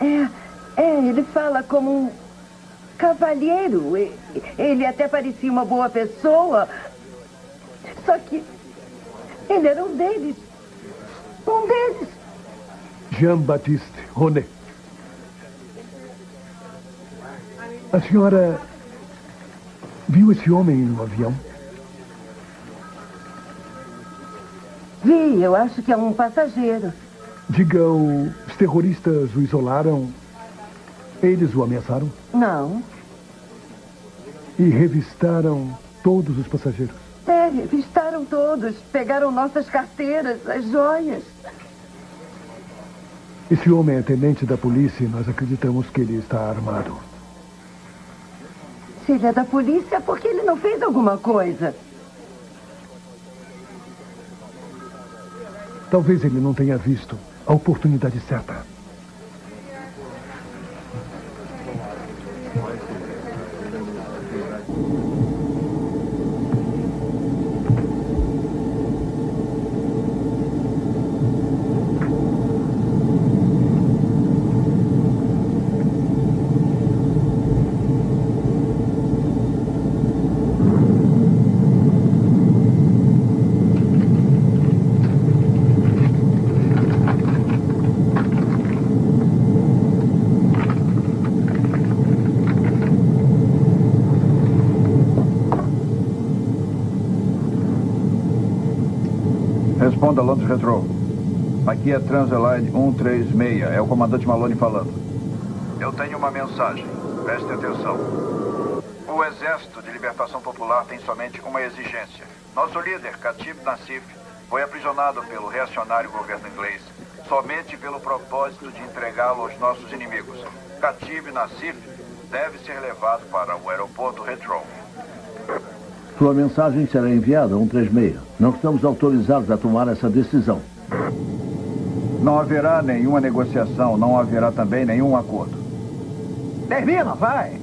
É, é, ele fala como um cavalheiro. Ele até parecia uma boa pessoa. Só que ele era um deles. Um deles. Jean-Baptiste Ronet. A senhora viu esse homem no avião? Vi, eu acho que é um passageiro. Diga, os terroristas o isolaram? Eles o ameaçaram? Não. E revistaram todos os passageiros? É, revistaram todos. Pegaram nossas carteiras, as joias. Esse homem é tenente da polícia e nós acreditamos que ele está armado. Se ele é da polícia, é porque ele não fez alguma coisa. Talvez ele não tenha visto a oportunidade certa. Responda, Londres Retro. Aqui é Transaline 136. É o comandante Malone falando. Eu tenho uma mensagem. Preste atenção. O Exército de Libertação Popular tem somente uma exigência. Nosso líder, Khatib Nassif, foi aprisionado pelo reacionário governo inglês somente pelo propósito de entregá-lo aos nossos inimigos. Khatib Nassif deve ser levado para o aeroporto Heathrow. Sua mensagem será enviada a 136. Não estamos autorizados a tomar essa decisão. Não haverá nenhuma negociação, não haverá também nenhum acordo. Termina, vai!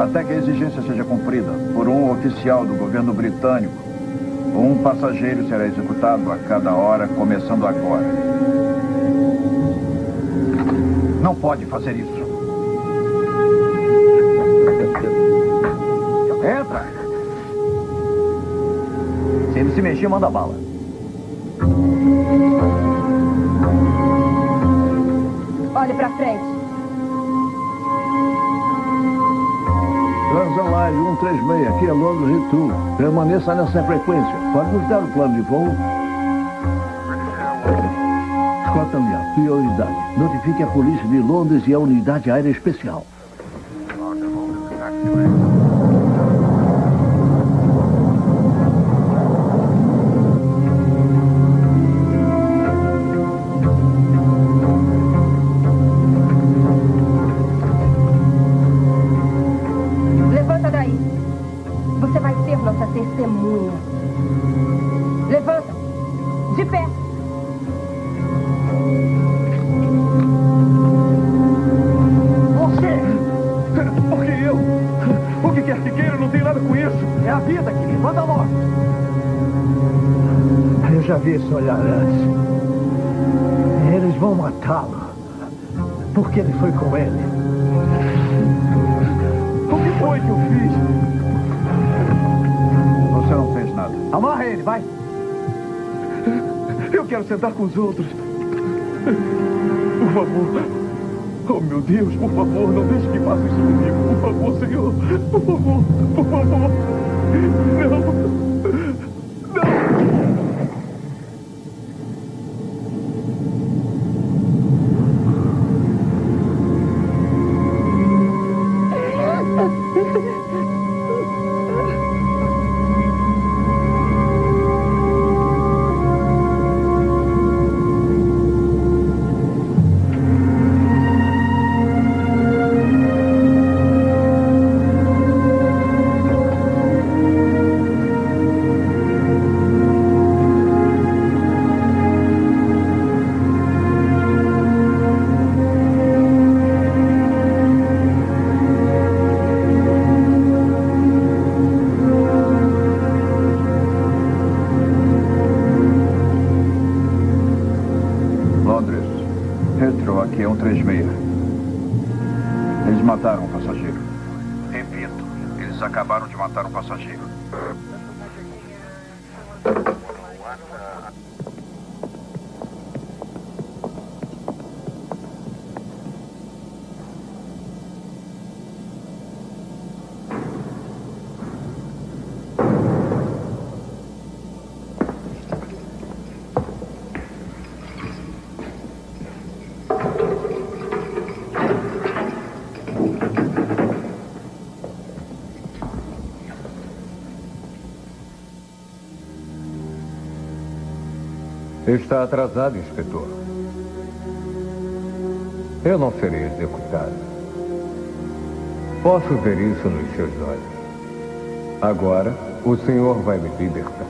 Até que a exigência seja cumprida por um oficial do governo britânico, um passageiro será executado a cada hora, começando agora. Não pode fazer isso. Entra! Se ele se mexer, manda bala. Olhe pra frente. Transaline 136, aqui é Londres Retu. Permaneça nessa frequência. Pode nos dar o plano de voo? Scotland prioridade. Notifique a polícia de Londres e a unidade aérea especial. Quero sentar com os outros. Por favor. Oh, meu Deus, por favor, não deixe que faça isso comigo. Por favor, Senhor. Por favor, por favor. Não. Está atrasado, inspetor. Eu não serei executado. Posso ver isso nos seus olhos. Agora, o senhor vai me libertar.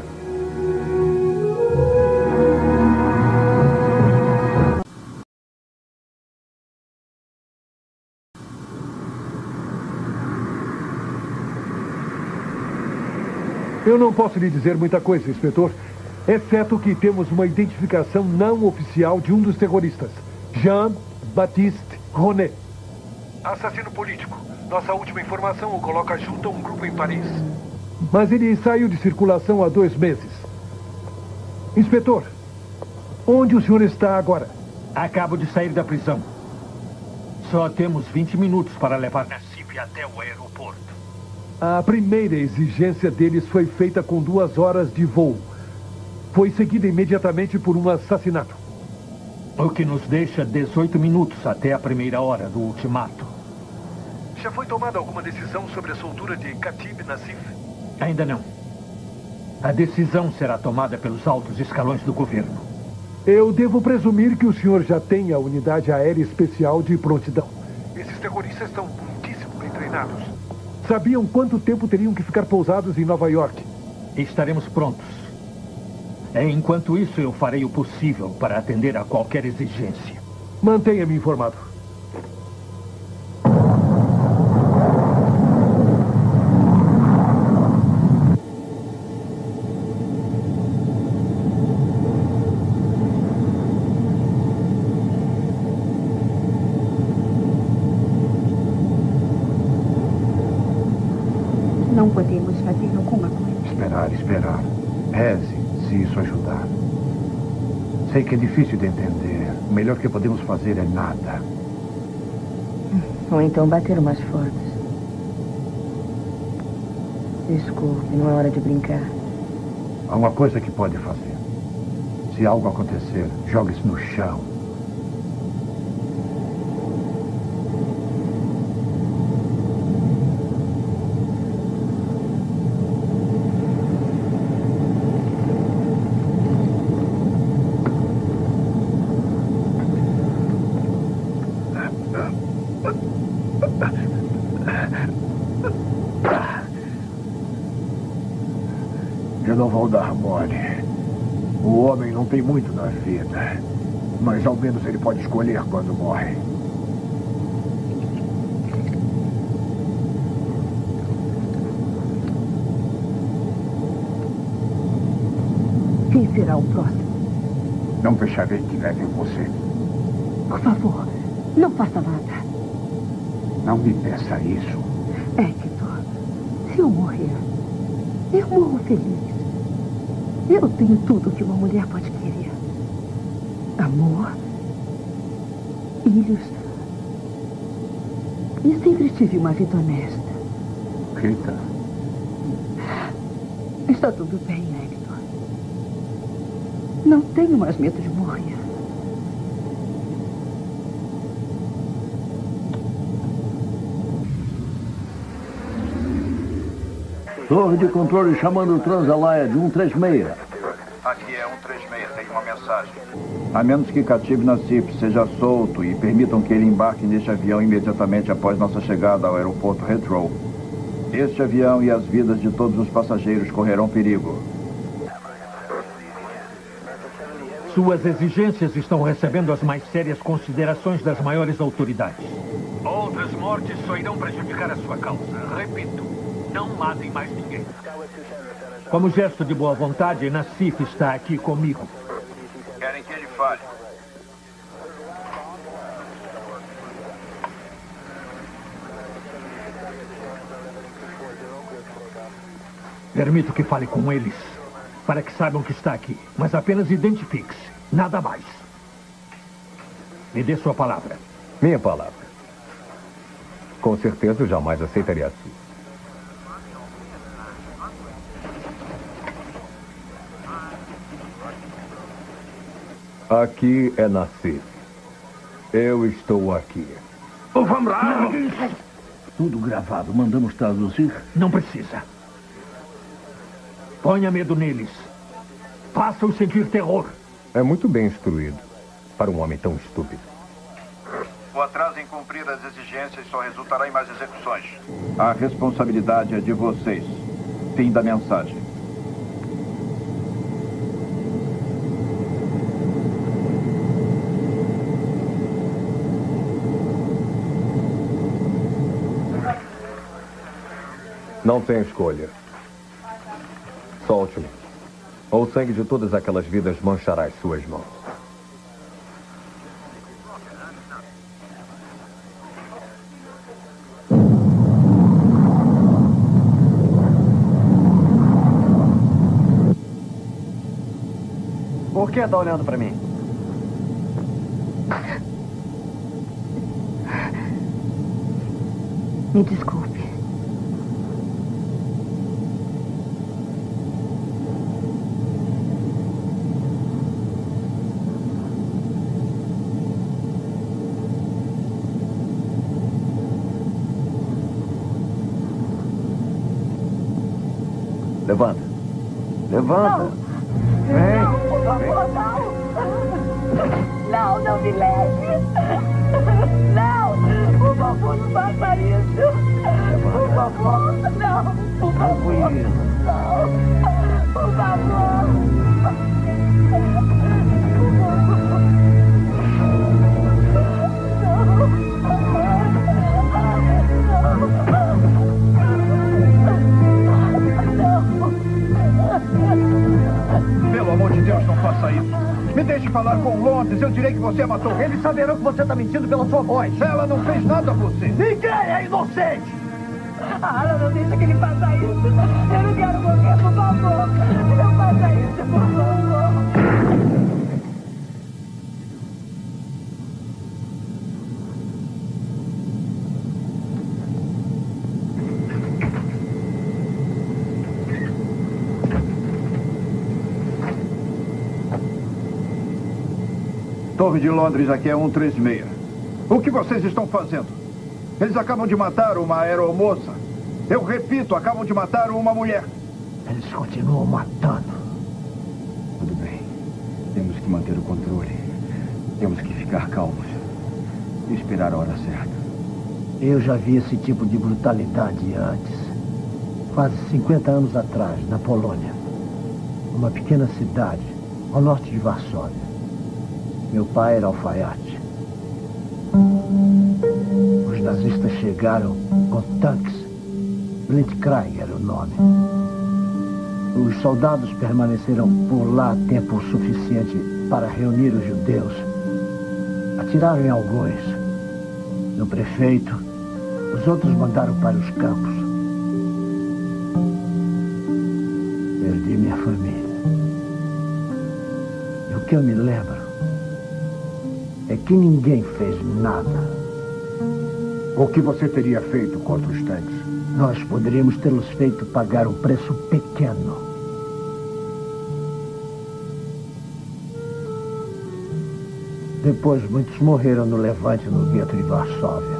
Eu não posso lhe dizer muita coisa, inspetor, exceto que temos uma identificação não oficial de um dos terroristas, Jean-Baptiste Ronet. Assassino político. Nossa última informação o coloca junto a um grupo em Paris. Mas ele saiu de circulação há dois meses. Inspetor, onde o senhor está agora? Acabo de sair da prisão. Só temos 20 minutos para levar Nassif até o aeroporto. A primeira exigência deles foi feita com duas horas de voo. Foi seguida imediatamente por um assassinato. O que nos deixa 18 minutos até a primeira hora do ultimato. Já foi tomada alguma decisão sobre a soltura de Khatib Nassif? Ainda não. A decisão será tomada pelos altos escalões do governo. Eu devo presumir que o senhor já tem a unidade aérea especial de prontidão. Esses terroristas estão muitíssimo bem treinados. Sabiam quanto tempo teriam que ficar pousados em Nova York? Estaremos prontos. É, enquanto isso, eu farei o possível para atender a qualquer exigência. Mantenha-me informado. Não podemos fazer alguma coisa. Esperar, esperar. Reze, se isso ajudar. Sei que é difícil de entender. O melhor que podemos fazer é nada. Ou então bater mais fortes. Desculpe, não é hora de brincar. Há uma coisa que pode fazer. Se algo acontecer, jogue-se no chão. Eu não vou dar mole. O homem não tem muito na vida. Mas ao menos ele pode escolher quando morre. Quem será o próximo? Não deixarei que levem você. Por favor, não faça nada. Não me peça isso. Hector, se eu morrer, eu morro feliz. Eu tenho tudo que uma mulher pode querer. Amor, filhos. E sempre tive uma vida honesta. Rita, Está tudo bem, Hector. Não tenho mais medo de morrer. Torre de controle chamando o Transalaia de 136. Aqui é 136, tem uma mensagem. A menos que Khatib Nassif seja solto e permitam que ele embarque neste avião imediatamente após nossa chegada ao aeroporto Heathrow. Este avião e as vidas de todos os passageiros correrão perigo. Suas exigências estão recebendo as mais sérias considerações das maiores autoridades. Outras mortes só irão prejudicar a sua causa. Repito, não matem mais ninguém. Como gesto de boa vontade, Nassif está aqui comigo. Fale? Permito que fale com eles, para que saibam que está aqui. Mas apenas identifique-se, nada mais. Me dê sua palavra. Minha palavra. Com certeza eu jamais aceitaria assim. Aqui é Nassif. Eu estou aqui. Vamos lá! Tudo gravado. Mandamos traduzir? Não precisa. Ponha medo neles. Faça-os sentir terror. É muito bem instruído para um homem tão estúpido. O atraso em cumprir as exigências só resultará em mais execuções. A responsabilidade é de vocês. Fim da mensagem. Não tem escolha. Solte-me. Ou o sangue de todas aquelas vidas manchará as suas mãos. Por que tá olhando pra mim? Me desculpe. Ah, não deixa que ele faça isso. Eu não quero morrer, por favor. Não faça isso, por favor. Torre de Londres, aqui é 136. O que vocês estão fazendo? Eles acabam de matar uma aeromoça. Eu repito, acabam de matar uma mulher. Eles continuam matando. Tudo bem. Temos que manter o controle. Temos que ficar calmos. E esperar a hora certa. Eu já vi esse tipo de brutalidade antes. Quase 50 anos atrás, na Polônia. Uma pequena cidade, ao norte de Varsóvia. Meu pai era alfaiate. Os nazistas chegaram com tanques. Blitzkrieg era o nome. Os soldados permaneceram por lá tempo suficiente para reunir os judeus. Atiraram em alguns. No prefeito. Os outros mandaram para os campos. Perdi minha família. E o que eu me lembro é que ninguém fez nada. O que você teria feito contra os tanques? Nós poderíamos tê-los feito pagar um preço pequeno. Depois, muitos morreram no levante no gueto de Varsóvia.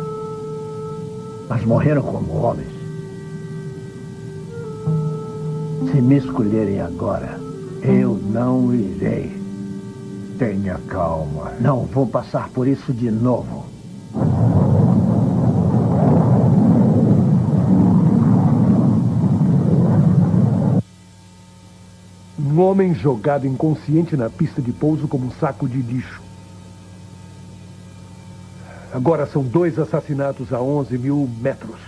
Mas morreram como homens. Se me escolherem agora, eu não irei. Tenha calma. Não vou passar por isso de novo. Um homem jogado inconsciente na pista de pouso como um saco de lixo. Agora são dois assassinatos a 11 mil metros.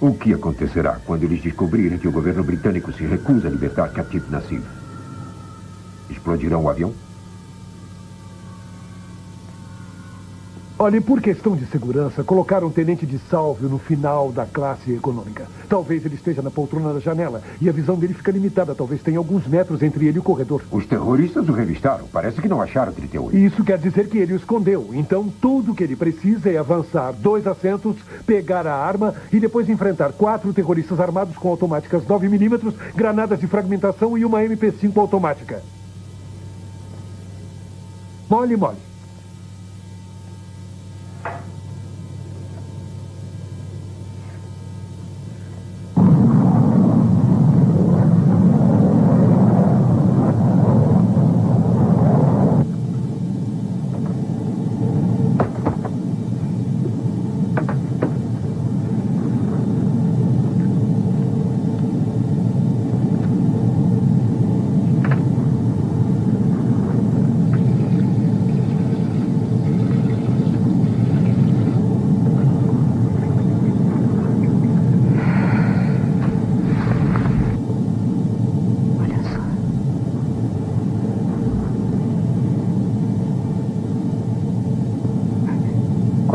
O que acontecerá quando eles descobrirem que o governo britânico se recusa a libertar Katif Nassif? Explodirão o avião? Olhe, por questão de segurança, colocaram o tenente de Salvio no final da classe econômica. Talvez ele esteja na poltrona da janela e a visão dele fica limitada. Talvez tenha alguns metros entre ele e o corredor. Os terroristas o revistaram. Parece que não acharam 38. Isso quer dizer que ele o escondeu. Então, tudo que ele precisa é avançar dois assentos, pegar a arma e depois enfrentar quatro terroristas armados com automáticas 9mm, granadas de fragmentação e uma MP5 automática. Mole, mole.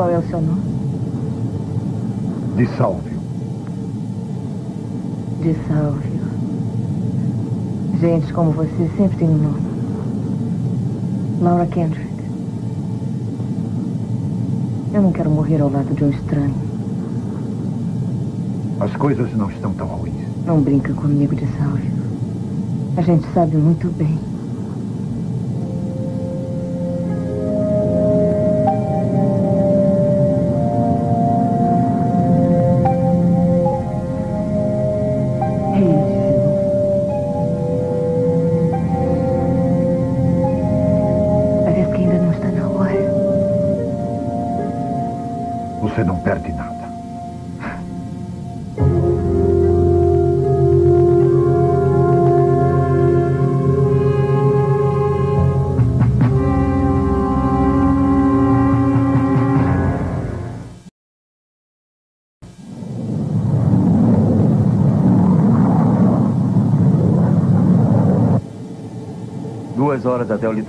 Qual é o seu nome? De Salvio. De Salvio. Gente como você sempre tem um nome. Laura Kendrick. Eu não quero morrer ao lado de um estranho. As coisas não estão tão ruins. Não brinca comigo de Salvio. A gente sabe muito bem.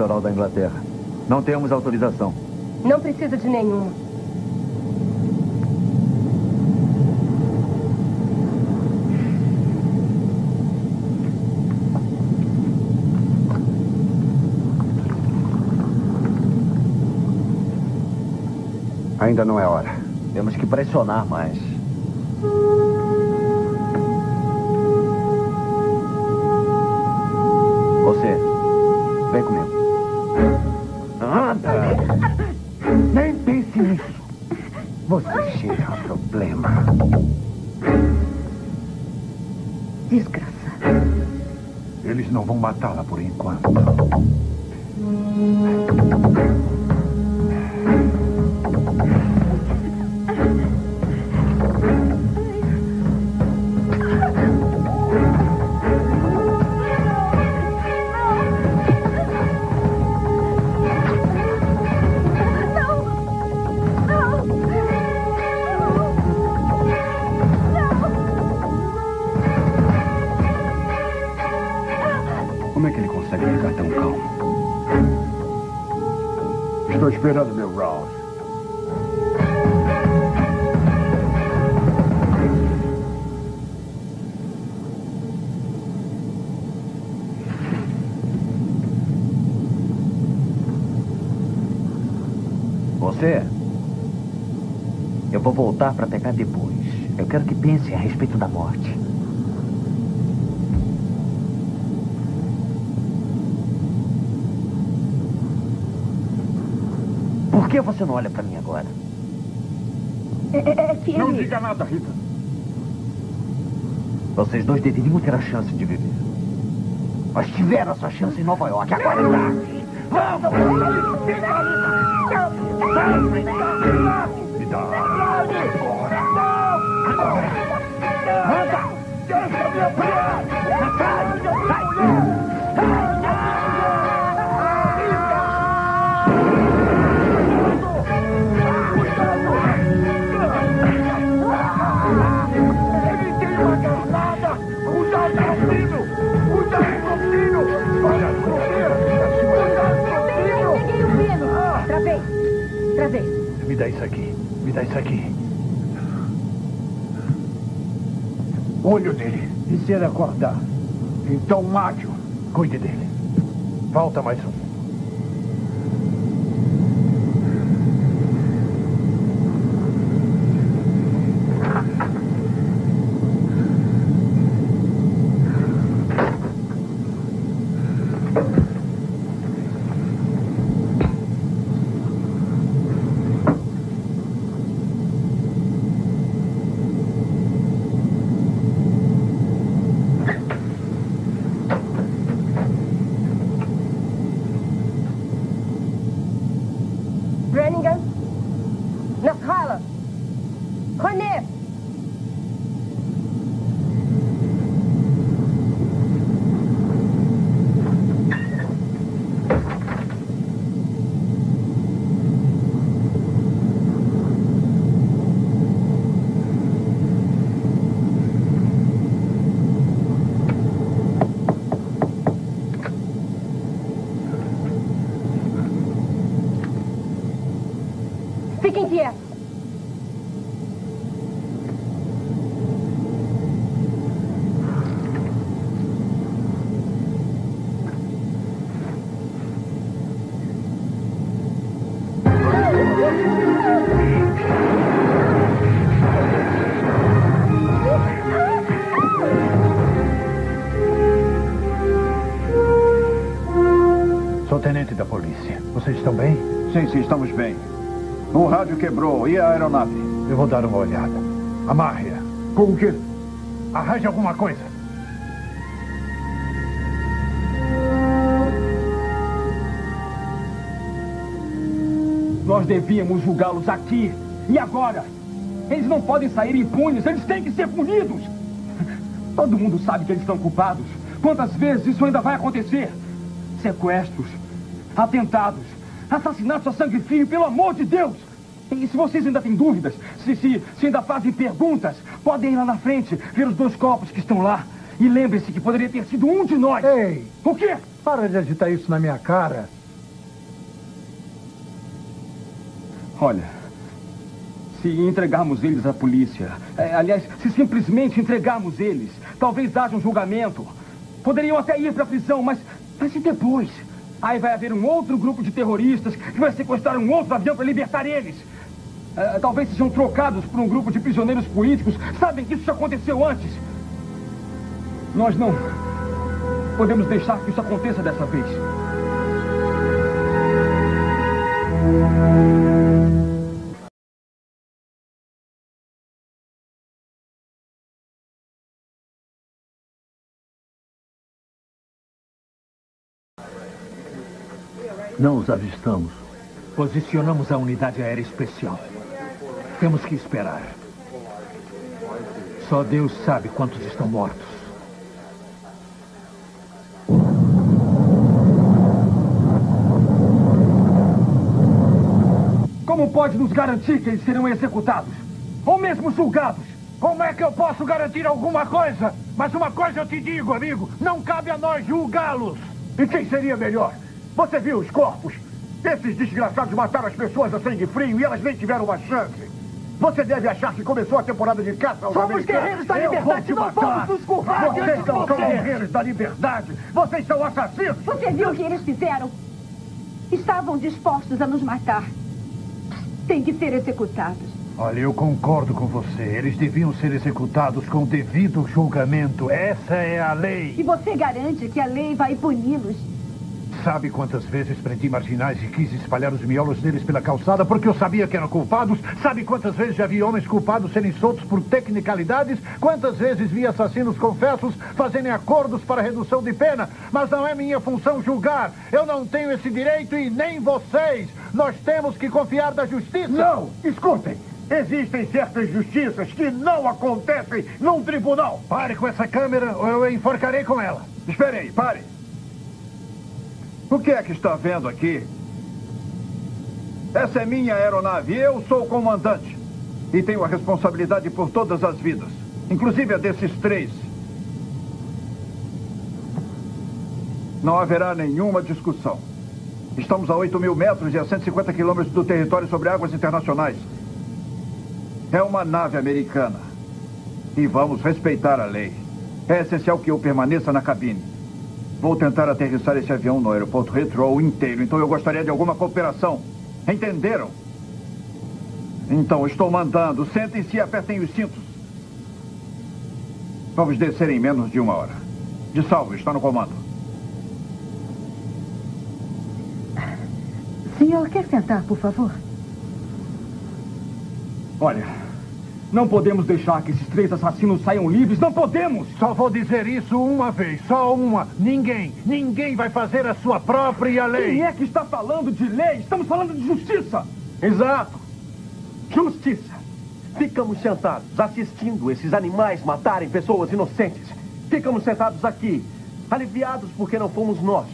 Litoral da Inglaterra. Não temos autorização. Não precisa de nenhuma. Ainda não é hora. Temos que pressionar mais. Respeito da morte. Por que você não olha para mim agora? É, é- é que Não ele... diga nada, Rita. Vocês dois deveriam ter a chance de viver. Mas tiveram a sua chance em Nova York. Agora é tarde. Ele tem uma granada! Cuidado com o menino! Com o menino! Peguei o pino. Travei. Travei. Me dá isso aqui. Me dá isso aqui. Olho nele. E se ele acordar? Então mate-o. Cuide dele. Falta mais um. Quebrou. E a aeronave? Eu vou dar uma olhada. Amarre-a. Com o quê? Arranje alguma coisa. Nós devíamos julgá-los aqui. E agora? Eles não podem sair impunes, eles têm que ser punidos. Todo mundo sabe que eles estão culpados. Quantas vezes isso ainda vai acontecer? Sequestros, atentados, assassinatos a sangue frio, pelo amor de Deus! E se vocês ainda têm dúvidas, se, se, se ainda fazem perguntas, podem ir lá na frente, ver os dois copos que estão lá. E lembre-se que poderia ter sido um de nós. Ei! O quê? Para de agitar isso na minha cara. Olha, se entregarmos eles à polícia, é, aliás, se simplesmente entregarmos eles, talvez haja um julgamento. Poderiam até ir para a prisão, mas, mas e depois? Aí vai haver um outro grupo de terroristas que vai sequestrar um outro avião para libertar eles. É, talvez sejam trocados por um grupo de prisioneiros políticos. Sabem que isso já aconteceu antes. Nós não podemos deixar que isso aconteça dessa vez. Não os avistamos. Posicionamos a unidade aérea especial. Temos que esperar. Só Deus sabe quantos estão mortos. Como pode nos garantir que eles serão executados? Ou mesmo julgados? Como é que eu posso garantir alguma coisa? Mas uma coisa eu te digo, amigo: não cabe a nós julgá-los. E quem seria melhor? Você viu os corpos? Esses desgraçados mataram as pessoas a sangue frio e elas nem tiveram uma chance. Você deve achar que começou a temporada de caça aos Somos guerreiros da liberdade, não vamos nos curvar Vocês não são guerreiros da liberdade. Vocês são assassinos. Você viu o que eles fizeram? Estavam dispostos a nos matar. Tem que ser executados. Olha, eu concordo com você. Eles deviam ser executados com devido julgamento. Essa é a lei. E você garante que a lei vai puni-los? Sabe quantas vezes prendi marginais e quis espalhar os miolos deles pela calçada porque eu sabia que eram culpados? Sabe quantas vezes já vi homens culpados serem soltos por tecnicalidades? Quantas vezes vi assassinos confessos fazerem acordos para redução de pena? Mas não é minha função julgar. Eu não tenho esse direito e nem vocês. Nós temos que confiar da justiça. Não, escutem. Existem certas justiças que não acontecem num tribunal. Pare com essa câmera ou eu enforcarei com ela. Espere aí, pare. O que é que está vendo aqui? Essa é minha aeronave. Eu sou o comandante. E tenho a responsabilidade por todas as vidas. Inclusive a desses três. Não haverá nenhuma discussão. Estamos a 8 mil metros e a 150 quilômetros do território sobre águas internacionais. É uma nave americana. E vamos respeitar a lei. É essencial que eu permaneça na cabine. Vou tentar aterrissar esse avião no aeroporto Heathrow inteiro, então eu gostaria de alguma cooperação. Entenderam? Então, estou mandando. Sentem-se e apertem os cintos. Vamos descer em menos de uma hora. De salvo, está no comando. Senhor, quer sentar, por favor? Olha, não podemos deixar que esses três assassinos saiam livres. Não podemos! Só vou dizer isso uma vez, só uma. Ninguém, ninguém vai fazer a sua própria lei. Quem é que está falando de lei? Estamos falando de justiça! Exato. Justiça. Ficamos sentados assistindo esses animais matarem pessoas inocentes. Ficamos sentados aqui, aliviados porque não fomos nós.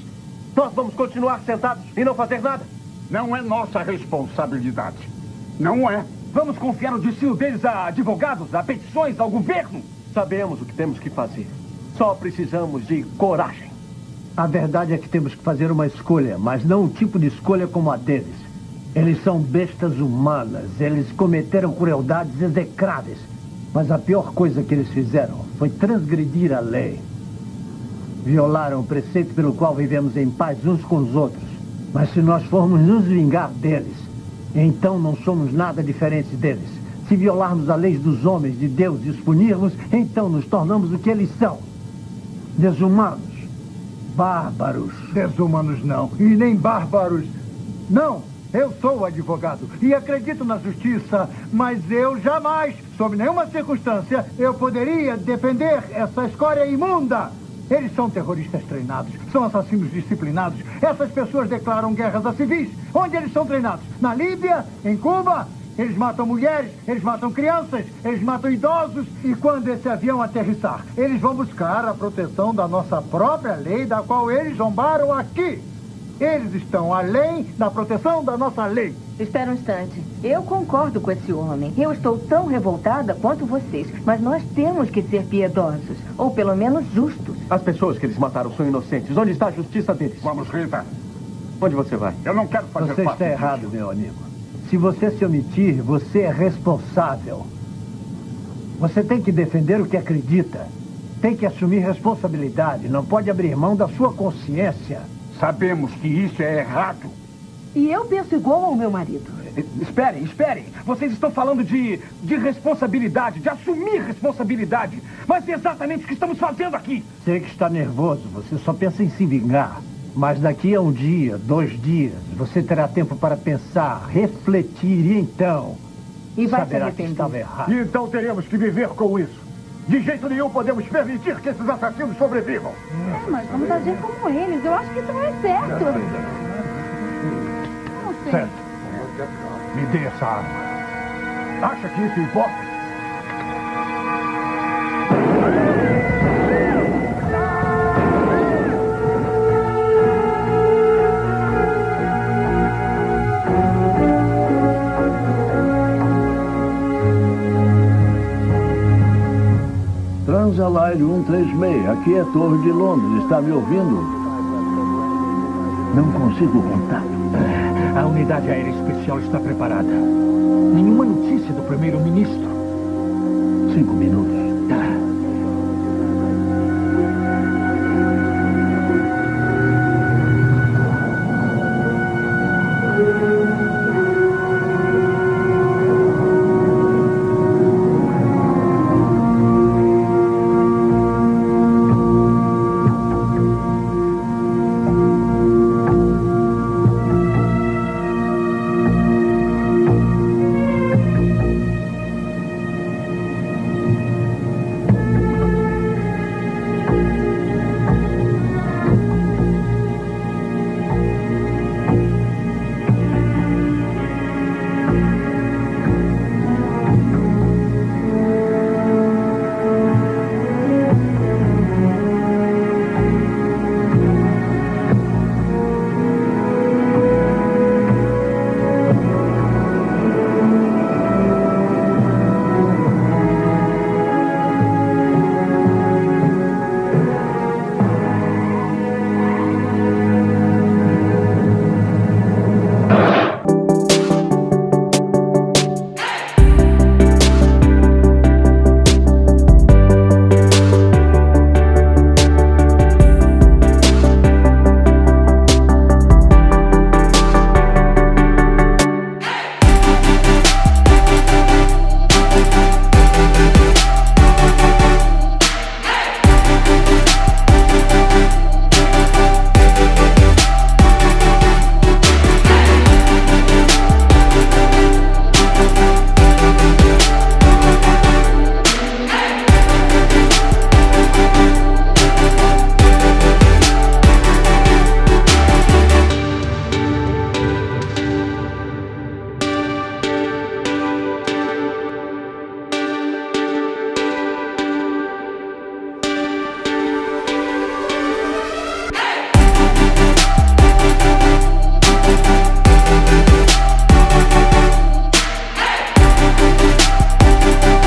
Nós vamos continuar sentados e não fazer nada? Não é nossa responsabilidade. Não é. Vamos confiar o destino deles a advogados, a petições, ao governo? Sabemos o que temos que fazer. Só precisamos de coragem. A verdade é que temos que fazer uma escolha, mas não um tipo de escolha como a deles. Eles são bestas humanas, eles cometeram crueldades execráveis. Mas a pior coisa que eles fizeram foi transgredir a lei. Violaram o preceito pelo qual vivemos em paz uns com os outros. Mas se nós formos nos vingar deles, então não somos nada diferentes deles. Se violarmos a lei dos homens, de Deus e os punirmos, então nos tornamos o que eles são. Desumanos. Bárbaros. Desumanos não. E nem bárbaros. Não. Eu sou advogado e acredito na justiça, mas eu jamais, sob nenhuma circunstância, eu poderia defender essa escória imunda. Eles são terroristas treinados, são assassinos disciplinados. Essas pessoas declaram guerras a civis. Onde eles são treinados? Na Líbia, em Cuba Eles matam mulheres, eles matam crianças, eles matam idosos. E quando esse avião aterrissar, eles vão buscar a proteção da nossa própria lei, da qual eles zombaram aqui. Eles estão além da proteção da nossa lei. Espera um instante. Eu concordo com esse homem. Eu estou tão revoltada quanto vocês. Mas nós temos que ser piedosos. Ou pelo menos justos. As pessoas que eles mataram são inocentes. Onde está a justiça deles? Vamos, Rita. Onde você vai? Eu não quero fazer Você parte está disso. errado, meu amigo. Se você se omitir, você é responsável. Você tem que defender o que acredita. Tem que assumir responsabilidade. Não pode abrir mão da sua consciência. Sabemos que isso é errado. E eu penso igual ao meu marido. Esperem, esperem. Vocês estão falando de, de responsabilidade, de assumir responsabilidade. Mas é exatamente o que estamos fazendo aqui. Sei que está nervoso, você só pensa em se vingar. Mas daqui a um dia, dois dias, você terá tempo para pensar, refletir e então. E vai se saberá que arrepender. estava errado. Então teremos que viver com isso. De jeito nenhum podemos permitir que esses assassinos sobrevivam. É, mas vamos agir como eles. Eu acho que isso não é certo. Não sei. Certo. Me dê essa arma. Acha que isso importa? Transaline 136, aqui é Torre de Londres, está me ouvindo? Não consigo contato. A unidade aérea especial está preparada. Nenhuma notícia do primeiro-ministro. Cinco minutos.